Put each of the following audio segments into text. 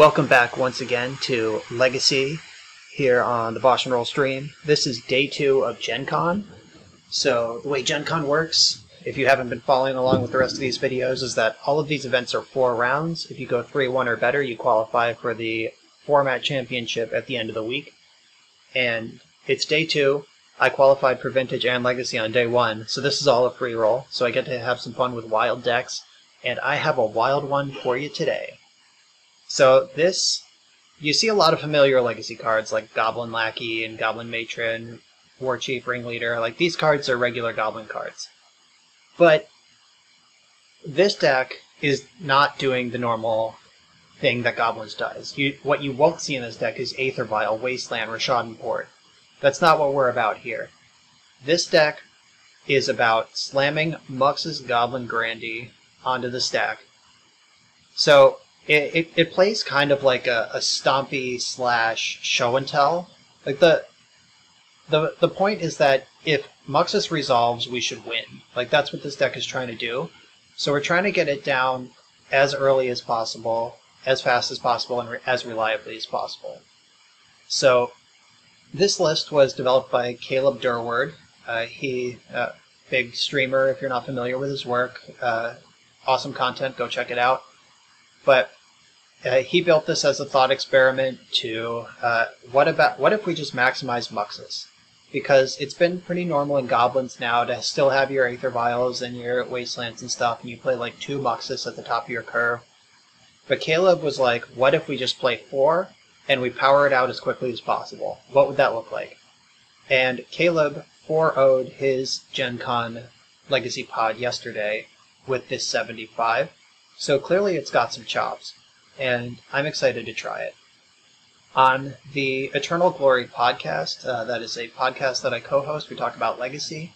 Welcome back once again to Legacy here on the Bosh and Roll stream. This is day two of Gen Con. So, the way Gen Con works, if you haven't been following along with the rest of these videos, is that all of these events are four rounds. If you go 3 1 or better, you qualify for the format championship at the end of the week. And it's day two. I qualified for Vintage and Legacy on day one, so this is all a free roll. So I get to have some fun with wild decks, and I have a wild one for you today. So this, you see a lot of familiar legacy cards like Goblin Lackey and Goblin Matron, War Chief Ringleader. Like these cards are regular Goblin cards. But this deck is not doing the normal thing that Goblins does. You, what you won't see in this deck is Aether Vial, Wasteland, Rishadan Port. That's not what we're about here. This deck is about slamming Muxus Goblin Grandee onto the stack. So it, it, it plays kind of like a, a stompy slash show and tell. Like the the the point is that if Muxus resolves, we should win. Like that's what this deck is trying to do. So we're trying to get it down as early as possible, as fast as possible, and re- as reliably as possible. So this list was developed by Caleb Durward. Uh, he, uh, big streamer. If you're not familiar with his work, uh, awesome content. Go check it out. But uh, he built this as a thought experiment to uh, what about what if we just maximize Muxus? Because it's been pretty normal in Goblins now to still have your Aether Vials and your Wastelands and stuff, and you play like two Muxus at the top of your curve. But Caleb was like, what if we just play four and we power it out as quickly as possible? What would that look like? And Caleb 4 0'd his Gen Con Legacy Pod yesterday with this 75. So clearly it's got some chops and I'm excited to try it. On the Eternal Glory podcast, uh, that is a podcast that I co host, we talk about legacy.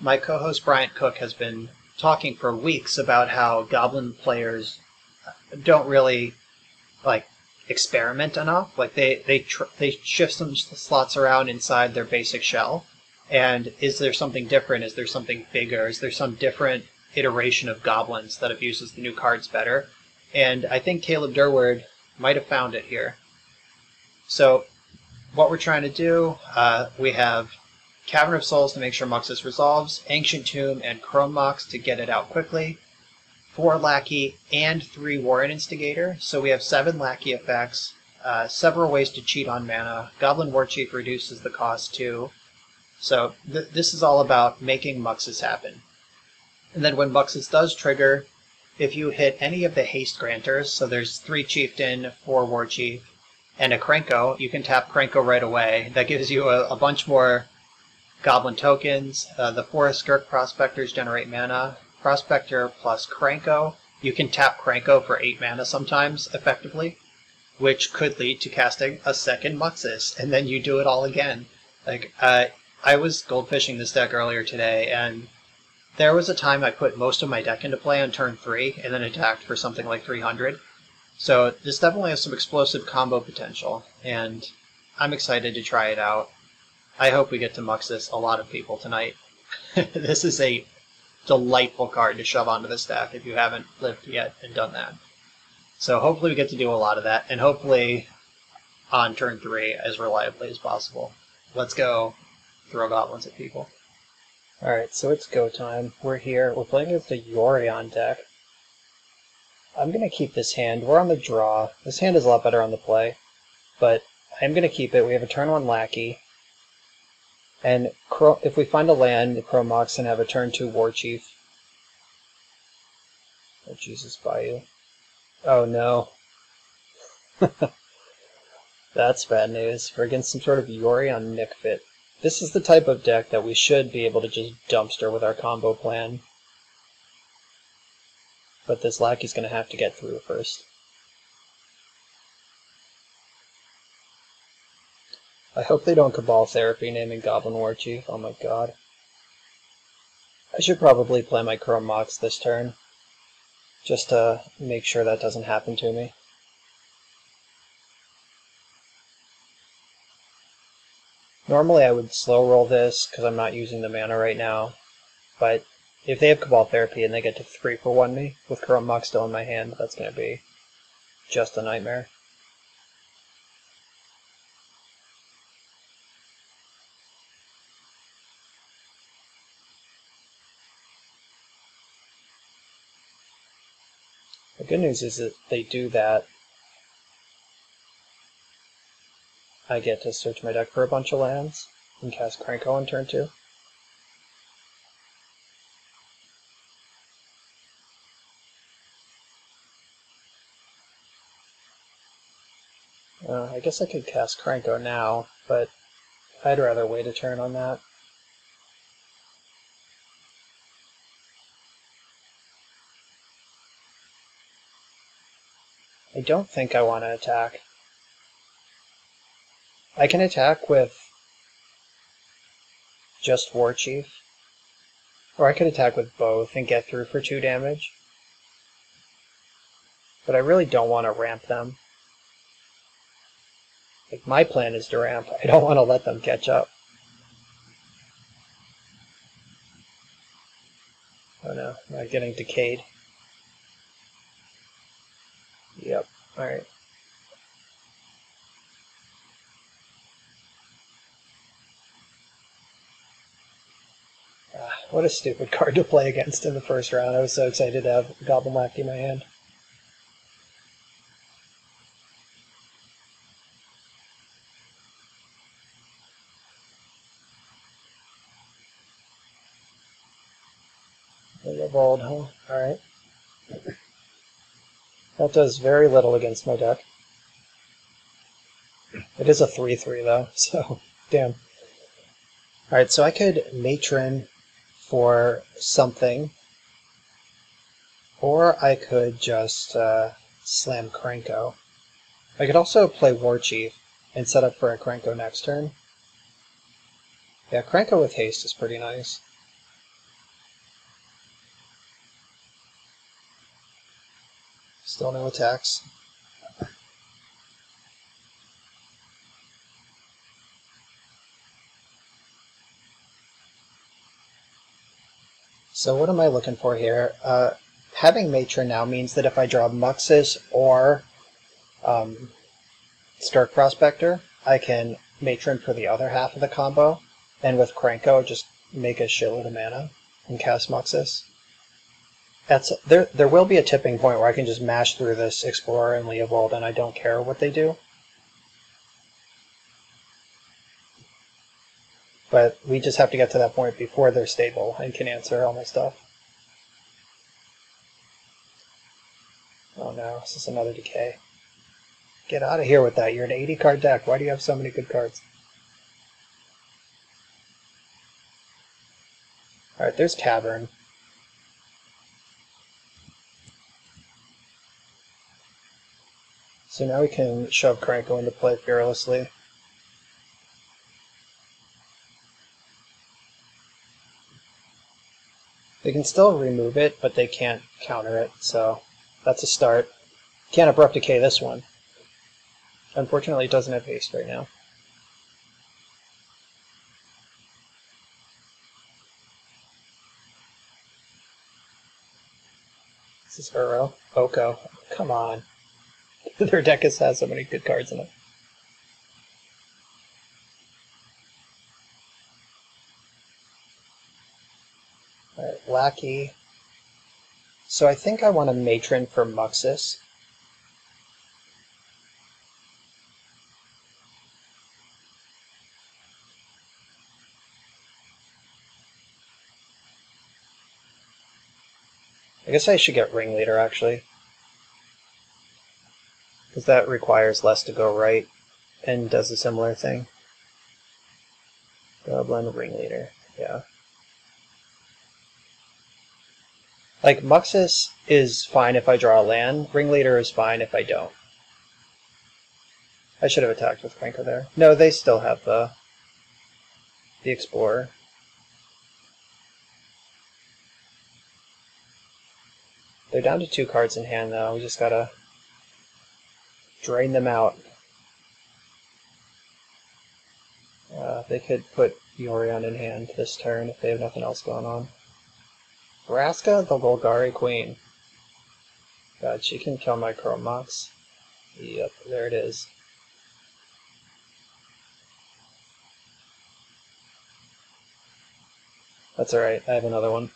My co host Bryant Cook has been talking for weeks about how Goblin players don't really like experiment enough. Like they they tr- they shift some slots around inside their basic shell. And is there something different? Is there something bigger? Is there some different iteration of goblins that abuses the new cards better? And I think Caleb Durward might have found it here. So, what we're trying to do, uh, we have Cavern of Souls to make sure Muxus resolves, Ancient Tomb, and Chrome Mox to get it out quickly, four Lackey, and three Warren Instigator. So we have seven Lackey effects, uh, several ways to cheat on mana. Goblin War Chief reduces the cost too. So th- this is all about making Muxus happen. And then when Muxus does trigger, if you hit any of the haste granters, so there's three chieftain, four war chief, and a Krenko, you can tap Krenko right away. That gives you a, a bunch more goblin tokens. Uh, the Forest Skirk prospectors generate mana. Prospector plus Krenko. You can tap Krenko for 8 mana sometimes, effectively, which could lead to casting a second Muxus, and then you do it all again. Like, uh, I was goldfishing this deck earlier today, and there was a time I put most of my deck into play on turn 3, and then attacked for something like 300. So this definitely has some explosive combo potential, and I'm excited to try it out. I hope we get to Muxus a lot of people tonight. this is a delightful card to shove onto the stack if you haven't lived yet and done that. So hopefully we get to do a lot of that, and hopefully on turn 3 as reliably as possible. Let's go throw goblins at people. Alright, so it's go time. We're here. We're playing with the Yorion deck. I'm going to keep this hand. We're on the draw. This hand is a lot better on the play, but I'm going to keep it. We have a turn 1 Lackey. And if we find a land, the Chrome Mox can have a turn 2 War Chief. Oh, Jesus, Bayou. Oh, no. That's bad news. We're against some sort of Yorion Nic Fit. This is the type of deck that we should be able to just dumpster with our combo plan. But this Lackey's going to have to get through first. I hope they don't Cabal Therapy naming Goblin War Chief. Oh my god. I should probably play my Chrome Mox this turn. Just to make sure that doesn't happen to me. Normally I would slow roll this because I'm not using the mana right now, but if they have Cabal Therapy and they get to 3 for 1 me, with Corrupt still in my hand, that's going to be just a nightmare. The good news is that they do that I get to search my deck for a bunch of lands and cast Krenko on turn two. Uh, I guess I could cast Krenko now, but I'd rather wait a turn on that. I don't think I want to attack. I can attack with just War Chief, or I could attack with both and get through for two damage. But I really don't want to ramp them. Like my plan is to ramp. I don't want to let them catch up. Oh no, am I getting decayed? Yep, alright. Ah, what a stupid card to play against in the first round. I was so excited to have Goblin Lackey in my hand. Evolved, huh? Alright. That does very little against my deck. It is a 3-3 though, so damn. Alright, so I could Matron for something, or I could just uh, slam Krenko. I could also play War Chief and set up for a Krenko next turn. Yeah, Krenko with haste is pretty nice. Still no attacks. So what am I looking for here? Uh, having Matron now means that if I draw Muxus or um, Skirk Prospector, I can Matron for the other half of the combo, and with Krenko just make a shitload of mana and cast Muxus that's there. There will be a tipping point where I can just mash through this Explorer and Leovold, and I don't care what they do. But we just have to get to that point before they're stable and can answer all my stuff. Oh no, this is another decay. Get out of here with that. You're an 80 card deck. Why do you have so many good cards? Alright, there's Cavern. So now we can shove Krenko into play fearlessly. They can still remove it, but they can't counter it, so that's a start. Can't Abrupt Decay this one. Unfortunately, it doesn't have haste right now. This is Uro. Oko. Come on. Their deck has, so many good cards in it. Alright, Lackey. So I think I want a Matron for Muxus. I guess I should get Ringleader, actually because that requires less to go right and does a similar thing. Goblin Ringleader, yeah. Like, Muxus is fine if I draw a land, Ringleader is fine if I don't. I should have attacked with Krenko there. No, they still have the, the Explorer. They're down to two cards in hand, though. We just gotta drain them out. Uh, they could put Yorion in hand this turn if they have nothing else going on. Vraska, the Golgari Queen. God, she can kill my Chrome Mox. Yep, there it is. That's alright, I have another one.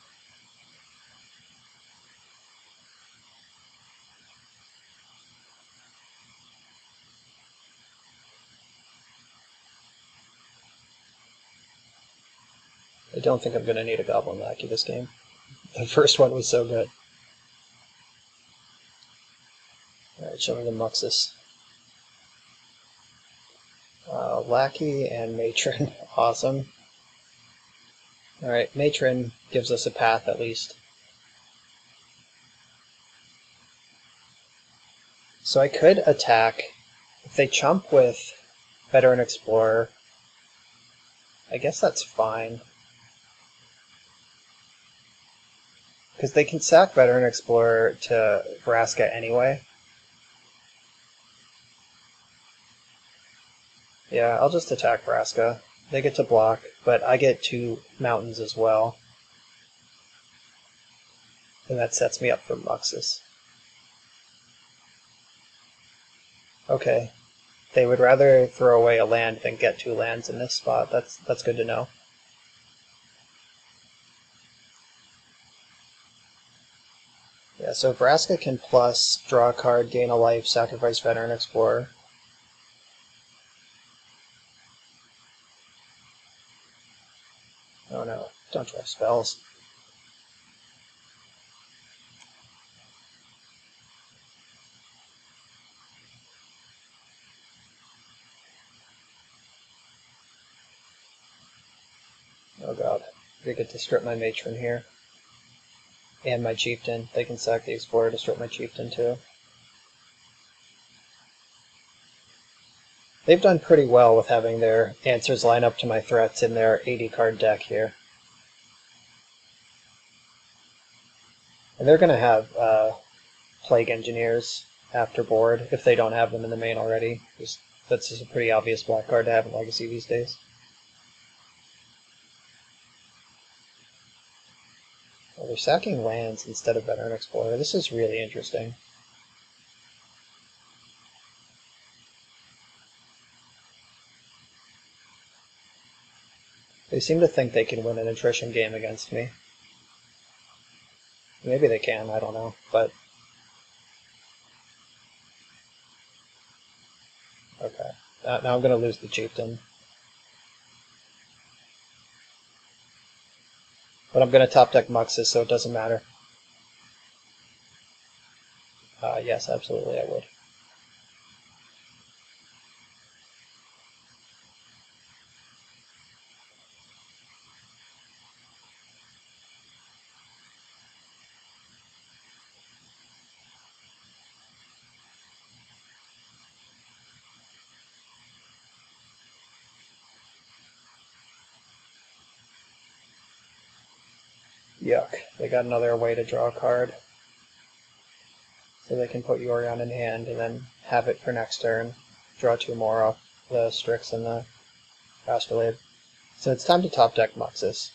I don't think I'm going to need a Goblin Lackey this game. The first one was so good. Alright, show me the Muxus. Uh, Lackey and Matron, awesome. Alright, Matron gives us a path at least. So I could attack, if they chump with Veteran Explorer, I guess that's fine. Because they can sack Veteran Explorer to Vraska anyway. Yeah, I'll just attack Vraska. They get to block, but I get two mountains as well. And that sets me up for Muxus. Okay. They would rather throw away a land than get two lands in this spot. That's that's good to know. Yeah, so Vraska can plus, draw a card, gain a life, sacrifice Veteran Explorer. Oh no, don't draw spells. Oh god, they get to strip my matron here. And my chieftain. They can sack the explorer to strip my chieftain too. They've done pretty well with having their answers line up to my threats in their 80 card deck here. And they're going to have uh, Plague Engineers after board if they don't have them in the main already. Just, that's just a pretty obvious black card to have in Legacy these days. They're sacking lands instead of Veteran Explorer. This is really interesting. They seem to think they can win an attrition game against me. Maybe they can, I don't know, but... Okay. Uh, now I'm going to lose the chieftain. But I'm going to top deck Muxus, so it doesn't matter. Uh, yes, absolutely I would. Yuck. They got another way to draw a card. So they can put Yorion in hand and then have it for next turn. Draw two more off the Strix and the Astrolabe. So it's time to top deck Muxus.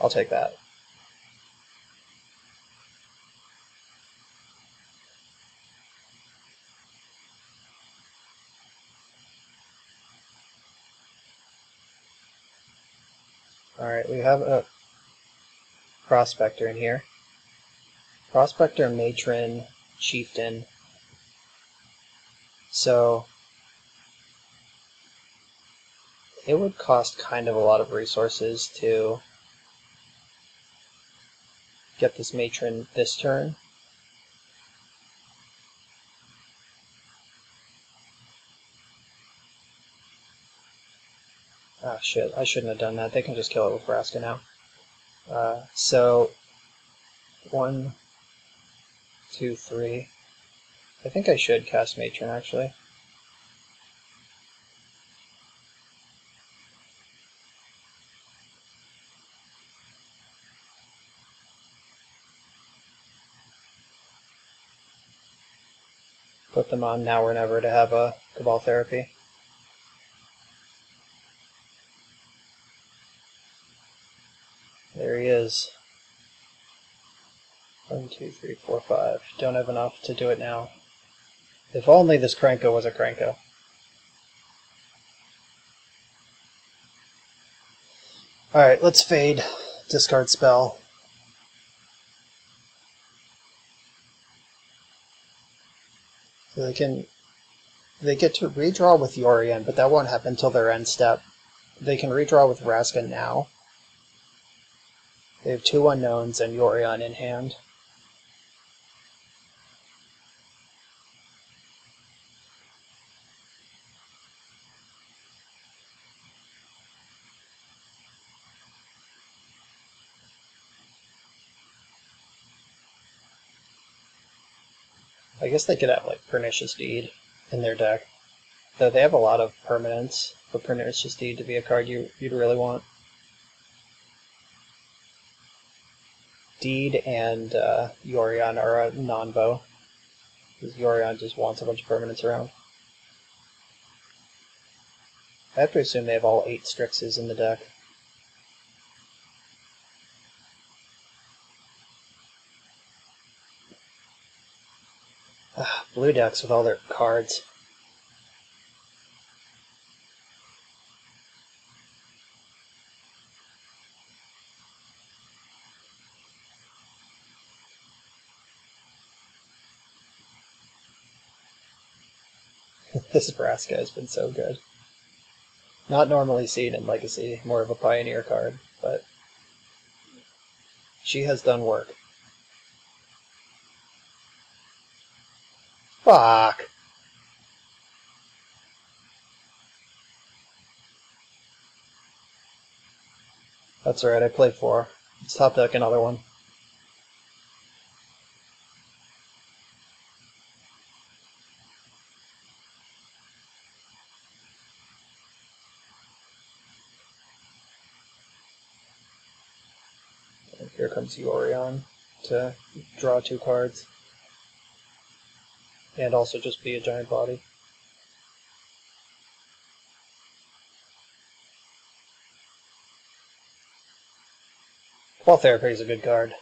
I'll take that. Alright, we have a prospector in here. Prospector, matron, chieftain. So it would cost kind of a lot of resources to get this matron this turn. Shit, I shouldn't have done that. They can just kill it with Vraska now. Uh, so, one, two, three. I think I should cast Matron, actually. Put them on now or never to have a Cabal Therapy. There he is. One, two, three, four, five. Don't have enough to do it now. If only this Krenko was a Krenko. Alright, let's fade. Discard spell. So they can they get to redraw with Yorion, but that won't happen until their end step. they can redraw with Vraska now. They have two unknowns and Yorion in hand. I guess they could have like Pernicious Deed in their deck. Though they have a lot of permanents for Pernicious Deed to be a card you, you'd really want. Deed and uh, Yorion are a nonbo. Because Yorion just wants a bunch of permanents around. I have to assume they have all eight Strixes in the deck. Ah, blue decks with all their cards. This Vraska has been so good. Not normally seen in Legacy, more of a pioneer card, but she has done work. Fuck. That's right, I played four. Let's top deck another one. Comes Yorion to draw two cards. And also just be a giant body. Cabal Therapy is a good card.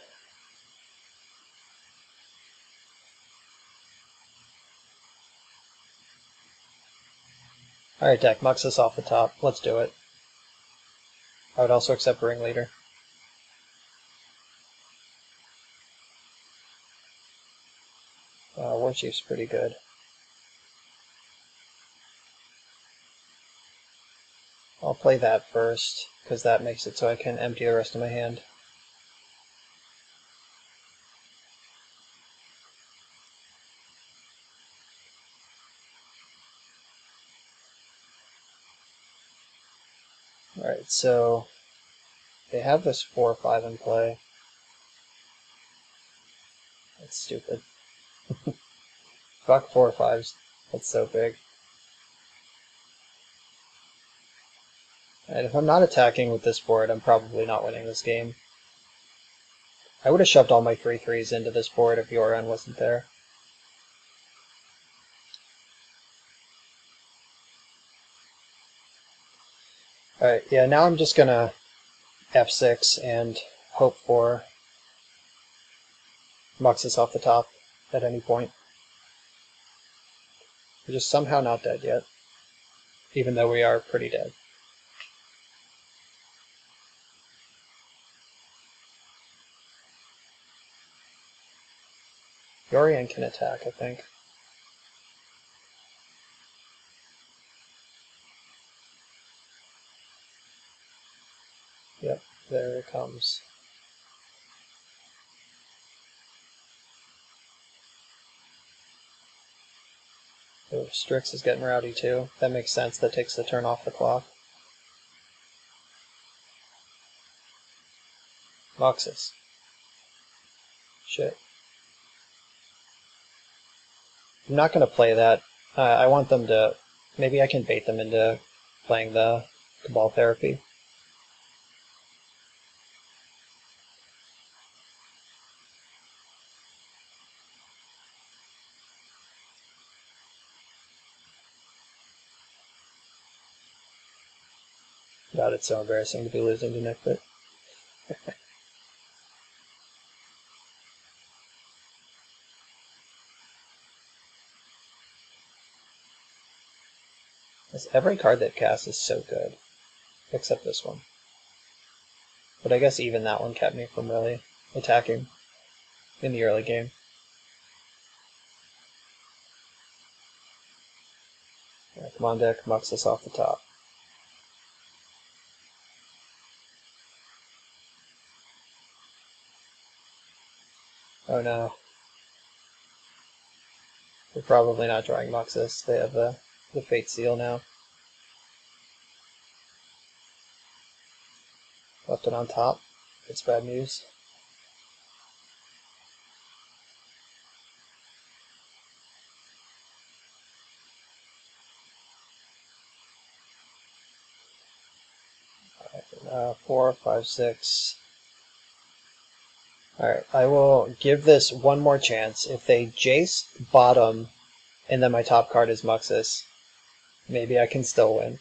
Alright, deck, Muxus off the top. Let's do it. I would also accept Ringleader. War Chief's pretty good. I'll play that first, because that makes it so I can empty the rest of my hand. Alright, so they have this 4 or 5 in play. That's stupid. Fuck 4 or 5s. That's so big. And if I'm not attacking with this board, I'm probably not winning this game. I would have shoved all my 3-3s into this board if Yorion wasn't there. Alright, yeah, now I'm just gonna F6 and hope for Muxus off the top at any point. We're just somehow not dead yet, even though we are pretty dead. Yorion can attack, I think. Yep, there it comes. Oh, Strix is getting rowdy too. That makes sense. That takes the turn off the clock. Muxus. Shit. I'm not going to play that. Uh, I want them to... Maybe I can bait them into playing the Cabal Therapy. God, it's so embarrassing to be losing to Nic, but... Every card that casts is so good, except this one. But I guess even that one kept me from really attacking in the early game. Come on deck, Muxus off the top. Oh no. They're probably not drawing Muxus. They have the, the Fate Seal now. Left it on top. It's bad news. uh, four, five, six. Alright, I will give this one more chance. If they Jace bottom and then my top card is Muxus, maybe I can still win.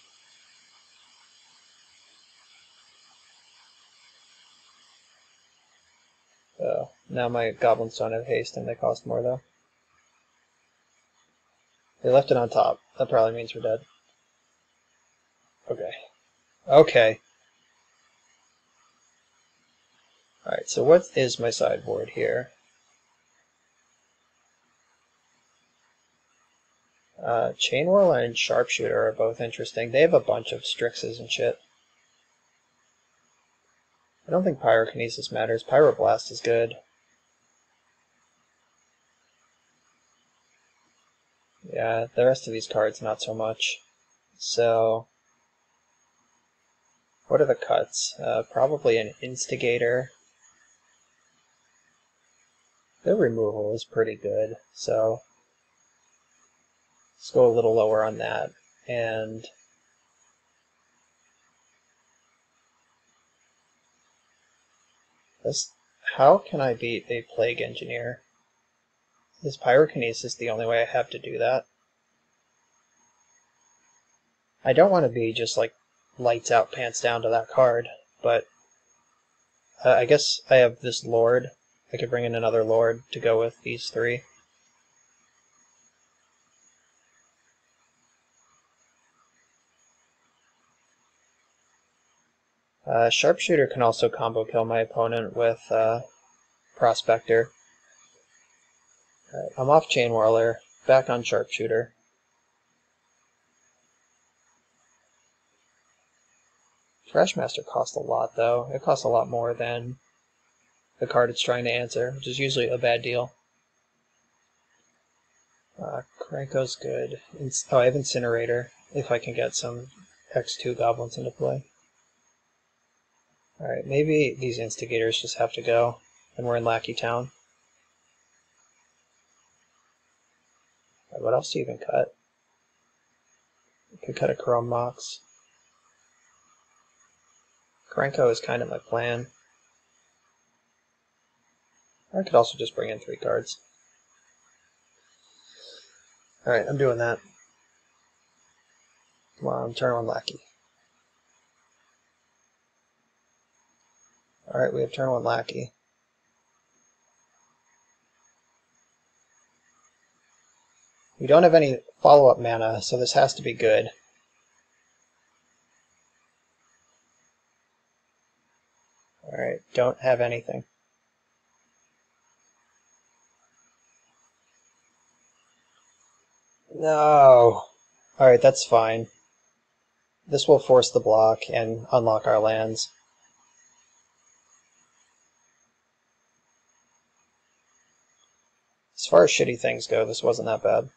Oh, now my goblins don't have haste and they cost more though. They left it on top. That probably means we're dead. Okay. Okay. Alright, so what is my sideboard here? Uh, Chainwhirler and Sharpshooter are both interesting. They have a bunch of Strixes and shit. I don't think Pyrokinesis matters. Pyroblast is good. Yeah, the rest of these cards not so much. So, what are the cuts? Uh, probably an Instigator. The removal is pretty good, so let's go a little lower on that. And this, how can I beat a Plague Engineer? Is Pyrokinesis the only way I have to do that? I don't want to be just like lights out, pants down to that card, but uh, I guess I have this Lord I could bring in another lord to go with these three. Uh, Sharpshooter can also combo kill my opponent with uh, Prospector. Right, I'm off Chainwhirler, back on Sharpshooter. Trashmaster costs a lot though. It costs a lot more than the card it's trying to answer, which is usually a bad deal. Uh, Krenko's good. Oh, I have Incinerator, if I can get some X2 goblins into play. Alright, maybe these Instigators just have to go, and we're in Lackey Town. What else do you even cut? You could cut a Chrome Mox. Krenko is kind of my plan. I could also just bring in three cards. Alright, I'm doing that. Come on, turn one Lackey. Alright, we have turn one Lackey. We don't have any follow-up mana, so this has to be good. Alright, don't have anything. No. Alright, that's fine. This will force the block and unlock our lands. As far as shitty things go, this wasn't that bad.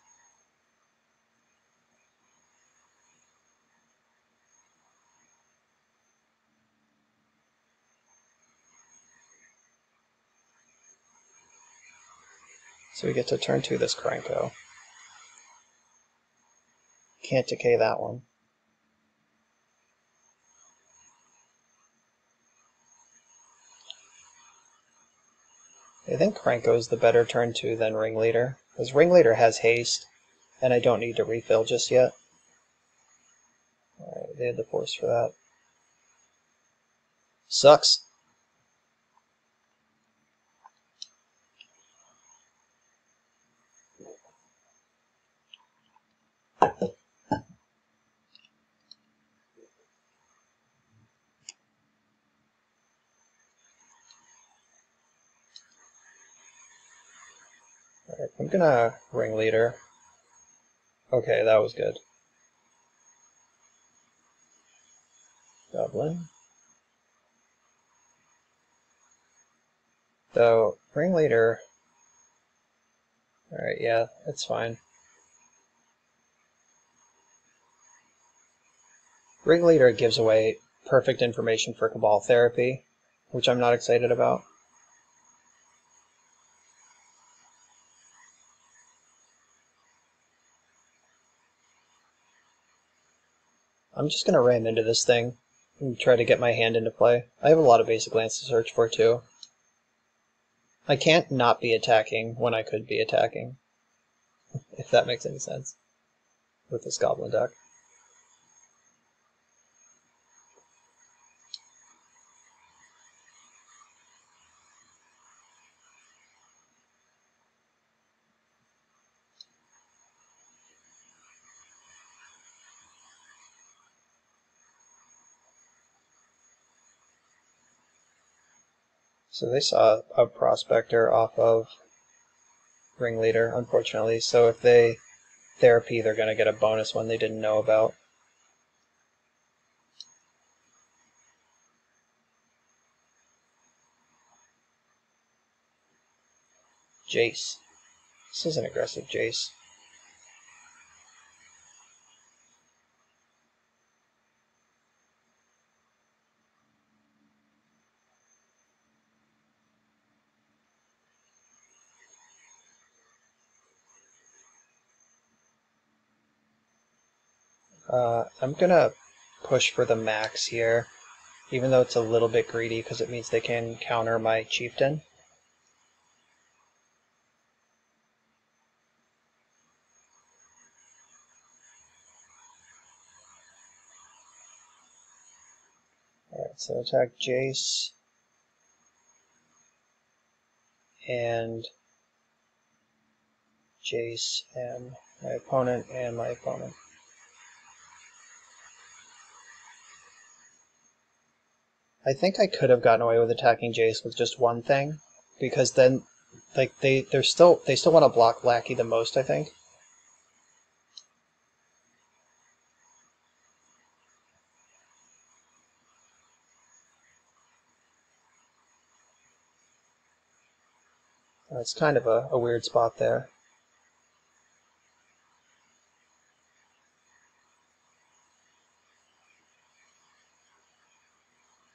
So we get to turn to this Krenko. Can't decay that one. I think Krenko is the better turn 2 than Ringleader, because Ringleader has haste, and I don't need to refill just yet. Alright, they had the force for that. Sucks. I'm gonna ringleader. Okay, that was good. Goblin. So, ringleader Alright, yeah, it's fine. Ringleader gives away perfect information for Cabal therapy, which I'm not excited about. I'm just going to ram into this thing and try to get my hand into play. I have a lot of basic lands to search for too. I can't not be attacking when I could be attacking, if that makes any sense, with this goblin deck. So they saw a prospector off of Ringleader, unfortunately. So if they therapy, they're going to get a bonus one they didn't know about. Jace. This is an aggressive Jace. Uh, I'm gonna push for the max here, even though it's a little bit greedy because it means they can counter my chieftain. Alright, so attack Jace. And Jace and my opponent and my opponent. I think I could have gotten away with attacking Jace with just one thing, because then, like they they're still they still want to block Lackey the most. I think. It's kind of a, a weird spot there.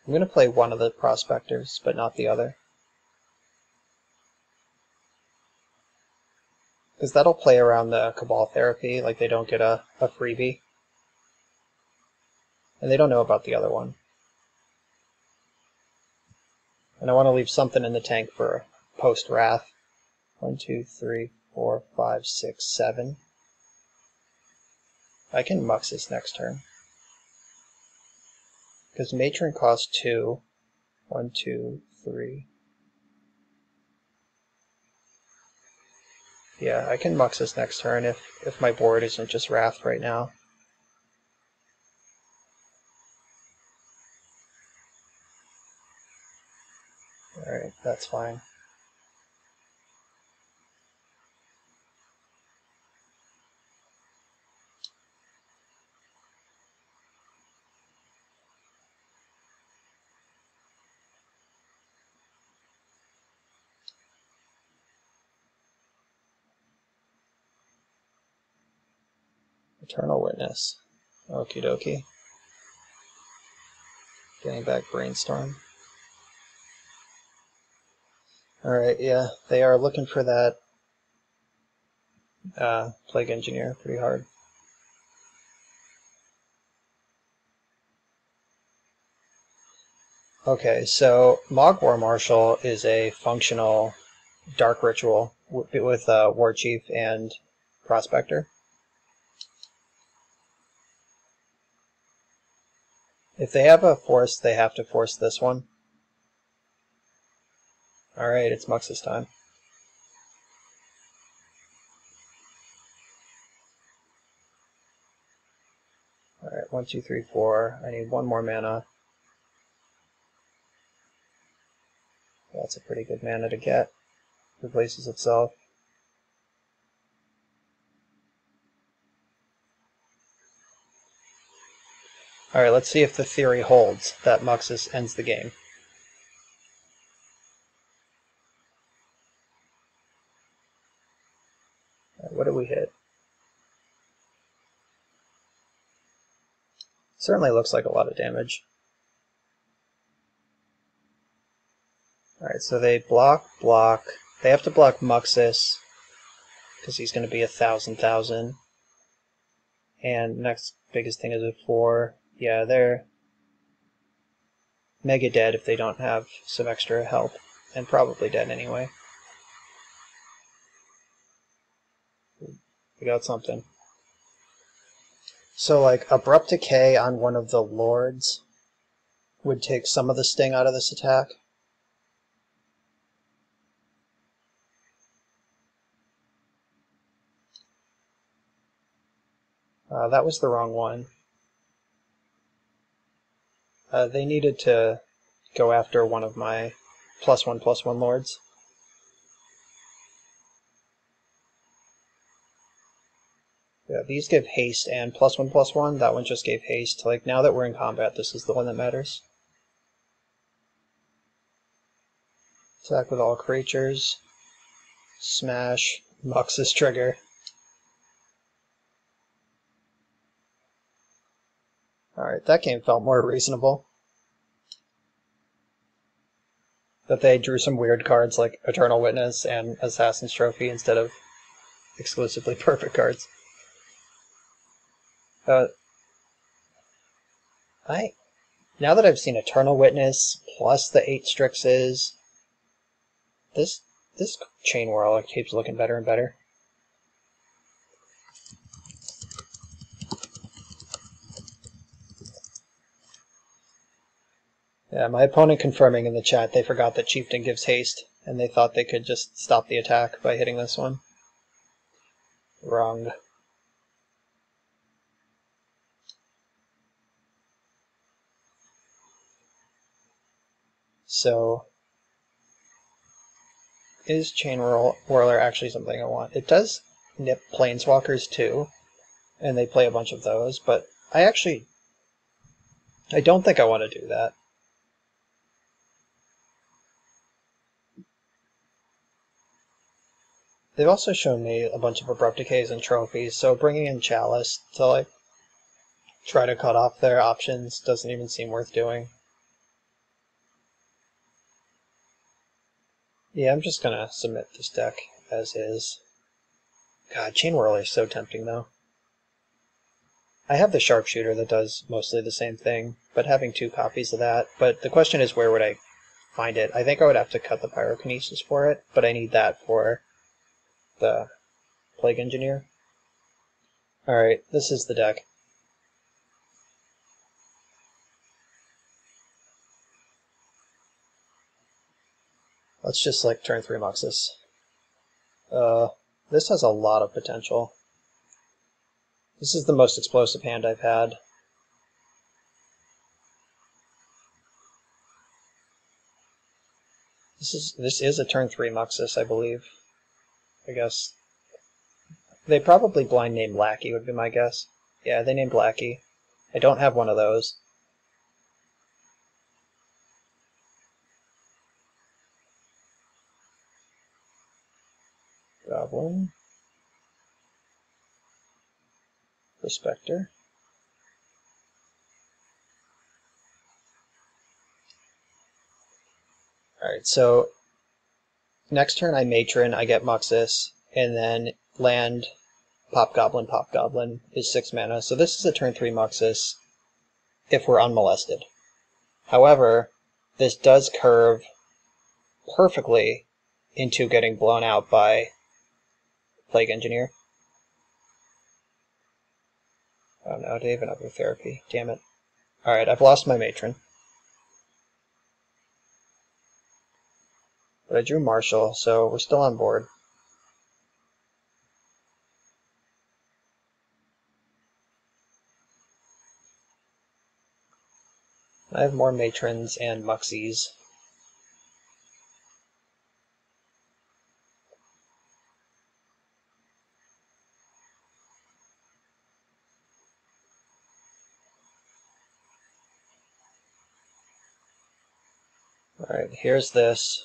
I'm going to play one of the prospectors, but not the other. Because that'll play around the Cabal therapy, like they don't get a, a freebie. And they don't know about the other one. And I want to leave something in the tank for post-Wrath. One, two, three, four, five, six, seven. I can mux this next turn. Because matron costs two. One, two, three. Yeah, I can mux this next turn if, if my board isn't just Wrath right now. Alright, that's fine. Eternal Witness. Okie dokie. Getting back Brainstorm. Alright, yeah, they are looking for that uh, Plague Engineer pretty hard. Okay, so Mogg War Marshal is a functional dark ritual with uh, War Chief and Prospector. If they have a force, they have to force this one. Alright, it's Muxus time. Alright, one, two, three, four. I need one more mana. That's a pretty good mana to get. Replaces itself. Alright, let's see if the theory holds that Muxus ends the game. What did we hit? Certainly looks like a lot of damage. Alright, so they block, block. They have to block Muxus, because he's going to be a thousand thousand. And next biggest thing is a four. Yeah, they're mega dead if they don't have some extra help, and probably dead anyway. We got something. So, like, Abrupt Decay on one of the Lords would take some of the sting out of this attack. Uh, that was the wrong one. Uh, they needed to go after one of my plus one plus one lords. Yeah, these give haste and plus one plus one. That one just gave haste. Like now that we're in combat, this is the one that matters. Attack with all creatures. Smash. Muxus trigger. Alright, that game felt more reasonable. That they drew some weird cards like Eternal Witness and Assassin's Trophy instead of exclusively perfect cards. Uh, I now that I've seen Eternal Witness plus the eight Strixes, this this chain whirl keeps looking better and better. Yeah, my opponent confirming in the chat they forgot that Chieftain gives haste, and they thought they could just stop the attack by hitting this one. Wrong. So, is Chainwhirler actually something I want? It does nip Planeswalkers too, and they play a bunch of those, but I actually, I don't think I want to do that. They've also shown me a bunch of abrupt decays and trophies, so bringing in Chalice to like try to cut off their options doesn't even seem worth doing. Yeah, I'm just gonna submit this deck as is. God, Chainwhirler is so tempting though. I have the Sharpshooter that does mostly the same thing, but having two copies of that. But the question is, where would I find it? I think I would have to cut the Pyrokinesis for it, but I need that for the Plague Engineer. Alright, this is the deck. Let's just like turn three Muxus. Uh, this has a lot of potential. This is the most explosive hand I've had. This is this is a turn three Muxus, I believe. I guess. They probably blind name Lackey would be my guess. Yeah, they named Lackey. I don't have one of those. Goblin. Prospector. Alright, so next turn I Matron, I get Muxus, and then land Pop Goblin, Pop Goblin is 6 mana. So this is a turn 3 Muxus if we're unmolested. However, this does curve perfectly into getting blown out by Plague Engineer. Oh no, have another therapy. Damn it. Alright, I've lost my matron. But I drew Marshall, so we're still on board. I have more matrons and muxies. Alright, here's this.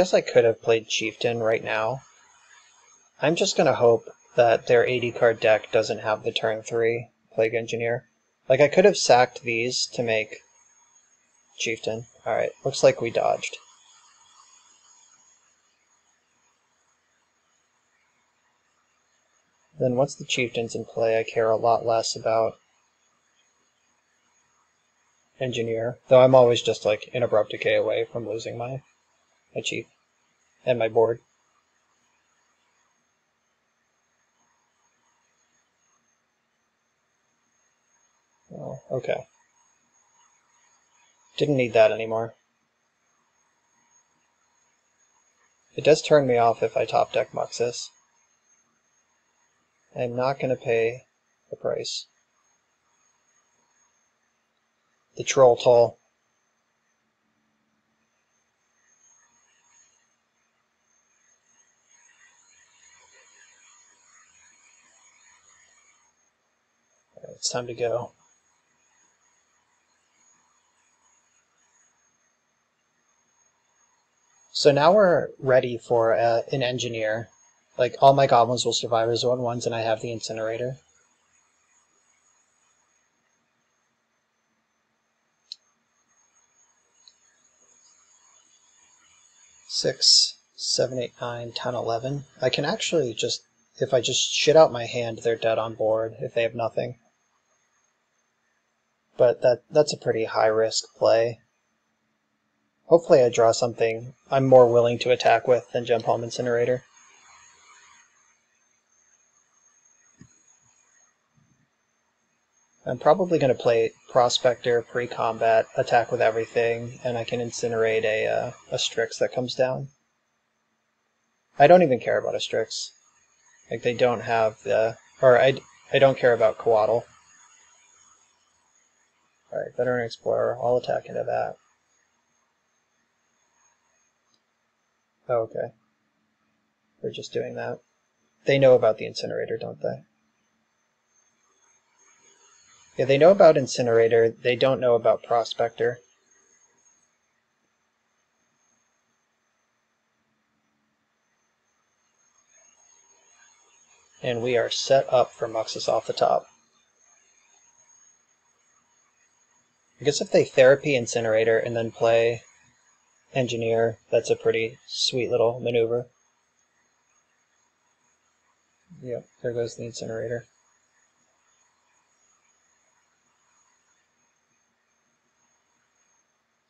Guess I could have played Chieftain right now. I'm just gonna hope that their 80 card deck doesn't have the turn 3 Plague Engineer. Like, I could have sacked these to make Chieftain. Alright, looks like we dodged. Then once the Chieftain's in play, I care a lot less about Engineer. Though I'm always just like an abrupt decay away from losing my, my Chief and my board. Oh, okay. Didn't need that anymore. It does turn me off if I top deck Muxus. I'm not going to pay the price. The troll toll. It's time to go. So now we're ready for uh, an engineer. Like all my goblins will survive as one ones, and I have the incinerator. Six, seven, eight, nine, ten, eleven. I can actually just, if I just shit out my hand, they're dead on board if they have nothing. But that that's a pretty high risk play. Hopefully I draw something I'm more willing to attack with than Gempalm Incinerator. I'm probably going to play Prospector pre-combat, attack with everything, and I can incinerate a, uh, a Strix that comes down. I don't even care about a Strix. Like, they don't have the... Or, I, I don't care about Coatl. Alright, Veteran Explorer, I'll attack into that. Oh, okay. They're just doing that. They know about the incinerator, don't they? Yeah, they know about incinerator. They don't know about prospector. And we are set up for Muxus off the top. I guess if they therapy incinerator and then play engineer. That's a pretty sweet little maneuver. Yep, there goes the incinerator.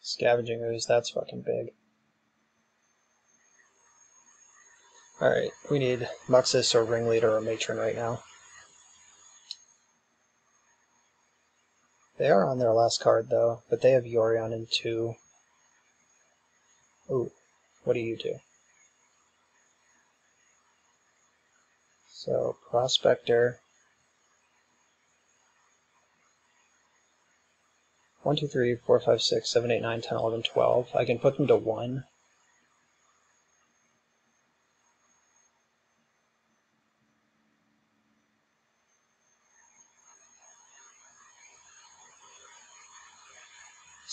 Scavenging ooze, that's fucking big. Alright, we need Muxus or Ringleader or Matron right now. They are on their last card though, but they have Yorion in two. Ooh, what do you do? So, prospector. 1, 2, 3, 4, 5, 6, 7, 8, 9, 10, 11, 12. I can put them to 1.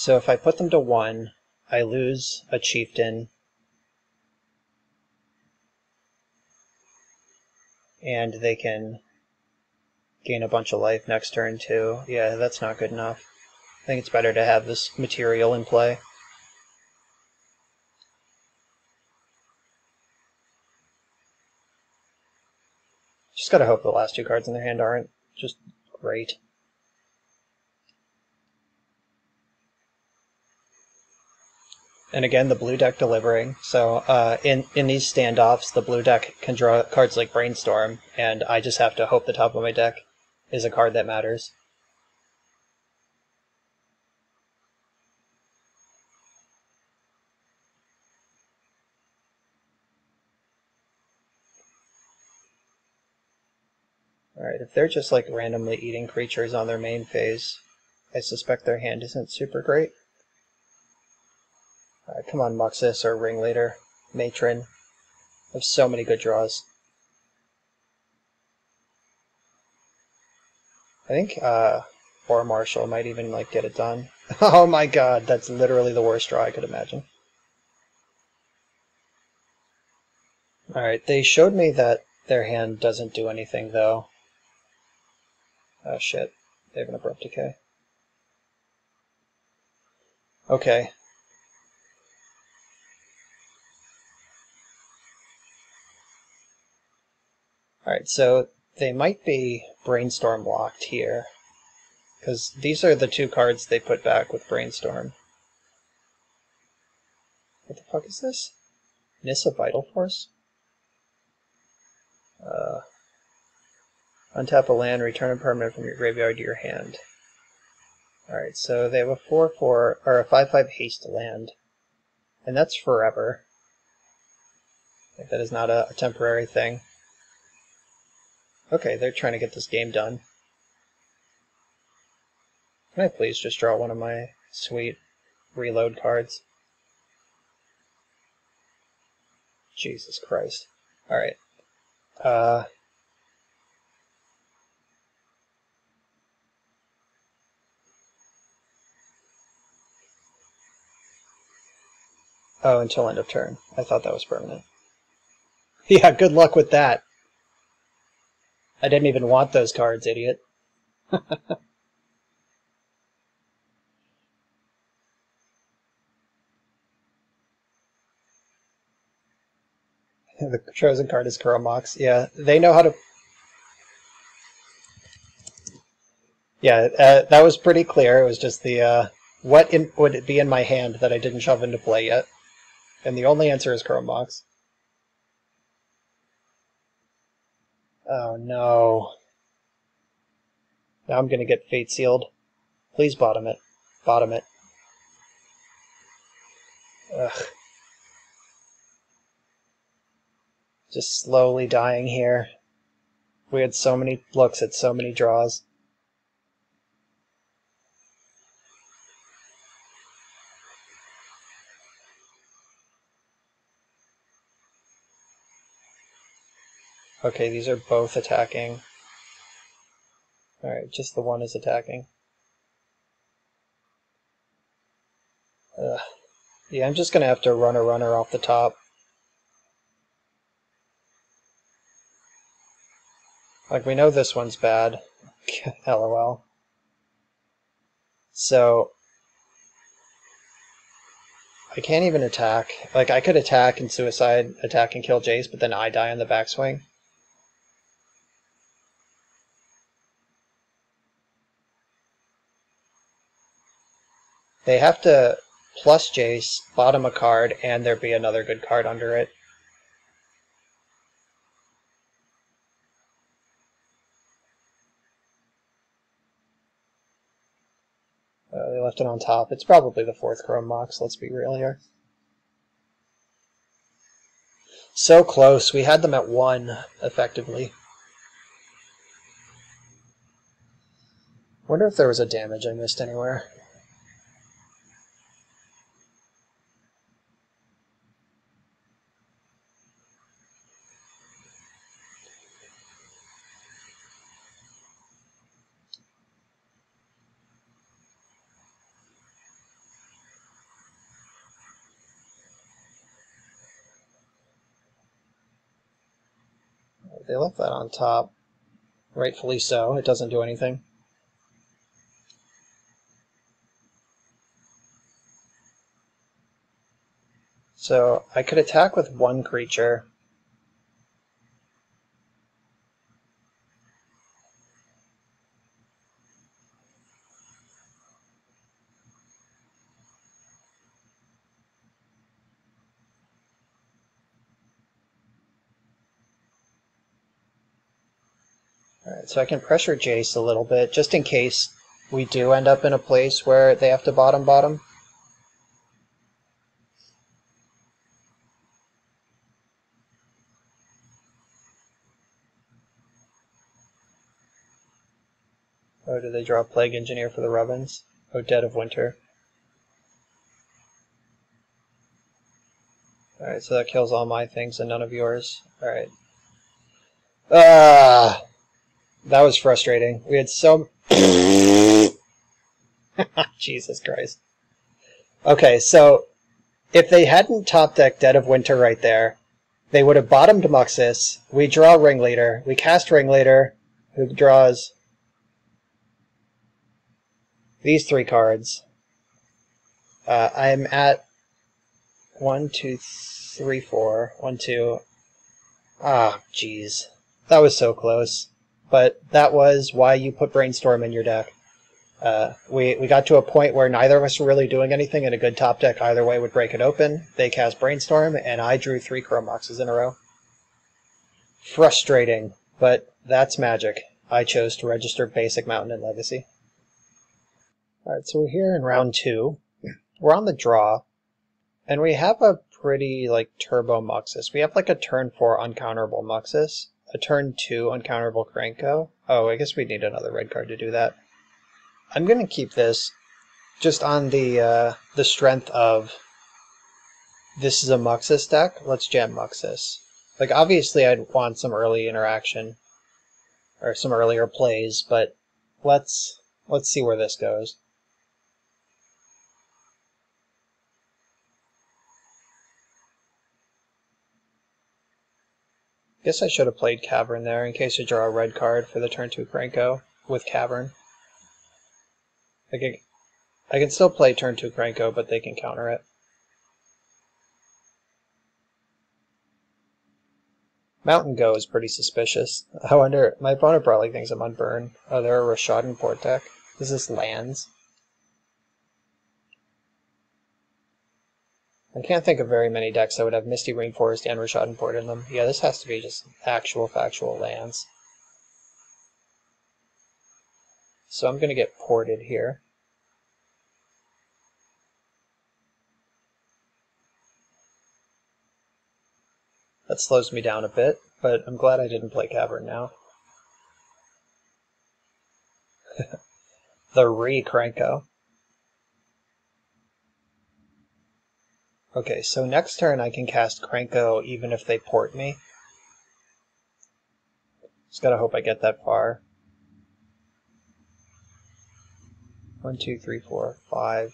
So if I put them to 1, I lose a chieftain. And they can gain a bunch of life next turn too. Yeah, that's not good enough. I think it's better to have this material in play. Just gotta hope the last two cards in their hand aren't just great. And again the blue deck delivering. So uh, in in these standoffs, the blue deck can draw cards like Brainstorm, and I just have to hope the top of my deck is a card that matters. Alright, if they're just like randomly eating creatures on their main phase, I suspect their hand isn't super great. Come on, Muxus or Ringleader, Matron. I have so many good draws. I think uh, War Marshal might even like get it done. oh my god, that's literally the worst draw I could imagine. Alright, they showed me that their hand doesn't do anything, though. Oh shit, they have an abrupt decay. Okay. Alright, so they might be brainstorm locked here. Because these are the two cards they put back with brainstorm. What the fuck is this? Nissa Vital Force? Uh, untap a land, return a permanent from your graveyard to your hand. Alright, so they have a 4 4 or a 5 5 haste land. And that's forever. Like that is not a, a temporary thing. Okay, they're trying to get this game done. Can I please just draw one of my sweet reload cards? Jesus Christ. Alright. Uh, oh, until end of turn. I thought that was permanent. Yeah, good luck with that. I didn't even want those cards, idiot. the chosen card is Chrome Mox. Yeah, they know how to. Yeah, uh, that was pretty clear. It was just the uh, what in, would it be in my hand that I didn't shove into play yet, and the only answer is Chrome Mox. Oh no! Now I'm gonna get fate sealed. Please bottom it. Bottom it. Ugh. Just slowly dying here. We had so many looks at so many draws. Okay, these are both attacking. Alright, just the one is attacking. Ugh. Yeah, I'm just gonna have to run a runner off the top. Like, we know this one's bad. LOL. So, I can't even attack. Like, I could attack and suicide, attack and kill Jace, but then I die on the backswing. They have to plus Jace, bottom a card, and there be another good card under it. Uh, they left it on top. It's probably the fourth Chrome Mox, let's be real here. So close. We had them at one, effectively. Wonder if there was a damage I missed anywhere. They left that on top. Rightfully so. It doesn't do anything. So I could attack with one creature. So I can pressure Jace a little bit, just in case we do end up in a place where they have to bottom bottom. Oh, do they draw Plague Engineer for the Rubbins? Oh, Dead of Winter. Alright, so that kills all my things and none of yours. Alright. Ah! That was frustrating. We had so. Jesus Christ. Okay, so if they hadn't top decked Dead of Winter right there, they would have bottomed Muxus. We draw Ringleader. We cast Ringleader, who draws these three cards. Uh, I'm at one, two, three, four. One, two. Ah, jeez. That was so close. But that was why you put Brainstorm in your deck. Uh, we, we got to a point where neither of us were really doing anything, and a good top deck either way would break it open. They cast Brainstorm, and I drew three Chrome Moxes in a row. Frustrating, but that's magic. I chose to register Basic Mountain and Legacy. Alright, so we're here in round two. We're on the draw, and we have a pretty, like, turbo Muxus. We have, like, a turn four uncounterable Muxus, a turn two uncounterable Krenko. Oh, I guess we need another red card to do that. I'm going to keep this just on the uh, the strength of this is a Muxus deck. Let's jam Muxus. Like obviously, I'd want some early interaction or some earlier plays, but let's let's see where this goes. Guess I should have played Cavern there in case I draw a red card for the turn two Krenko with Cavern. I can, I can still play turn two Krenko, but they can counter it. Mountain Go is pretty suspicious. I wonder, my opponent probably thinks I'm unburn. Oh, they're a Rishadan Port deck. Is this lands? I can't think of very many decks that would have Misty Rainforest and Rishadan Port in them. Yeah, this has to be just actual factual lands. So I'm going to get ported here. That slows me down a bit, but I'm glad I didn't play Cavern now. the re-Krenko. Okay, so next turn I can cast Krenko even if they port me. Just gotta hope I get that far. One, two, three, four, five.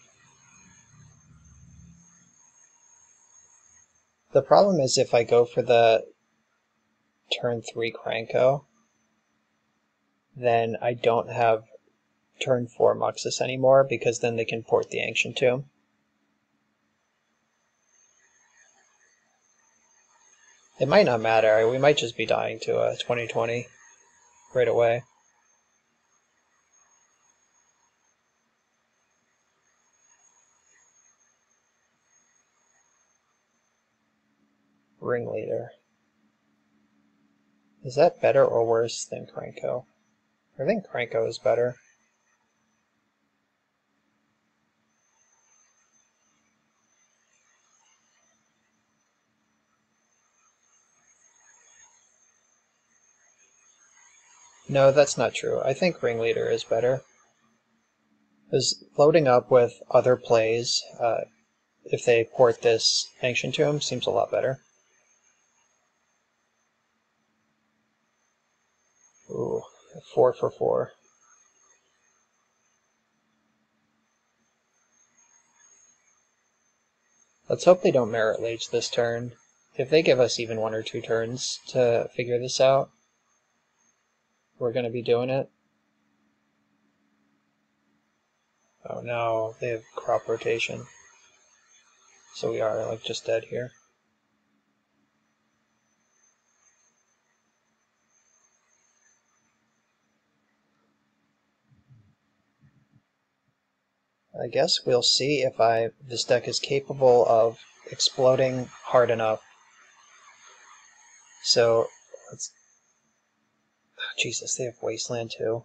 The problem is if I go for the turn three Krenko, then I don't have turn four Muxus anymore because then they can port the Ancient Tomb. It might not matter. We might just be dying to a 2020 right away. Ringleader. Is that better or worse than Krenko? I think Krenko is better. No, that's not true. I think Ringleader is better. Because loading up with other plays, uh, if they port this Ancient Tomb, seems a lot better. Ooh, four for four. Let's hope they don't Marit Lage this turn. If they give us even one or two turns to figure this out, we're going to be doing it. Oh no, they have crop rotation. So we are like just dead here. I guess we'll see if I this deck is capable of exploding hard enough. So let's Jesus, they have Wasteland too.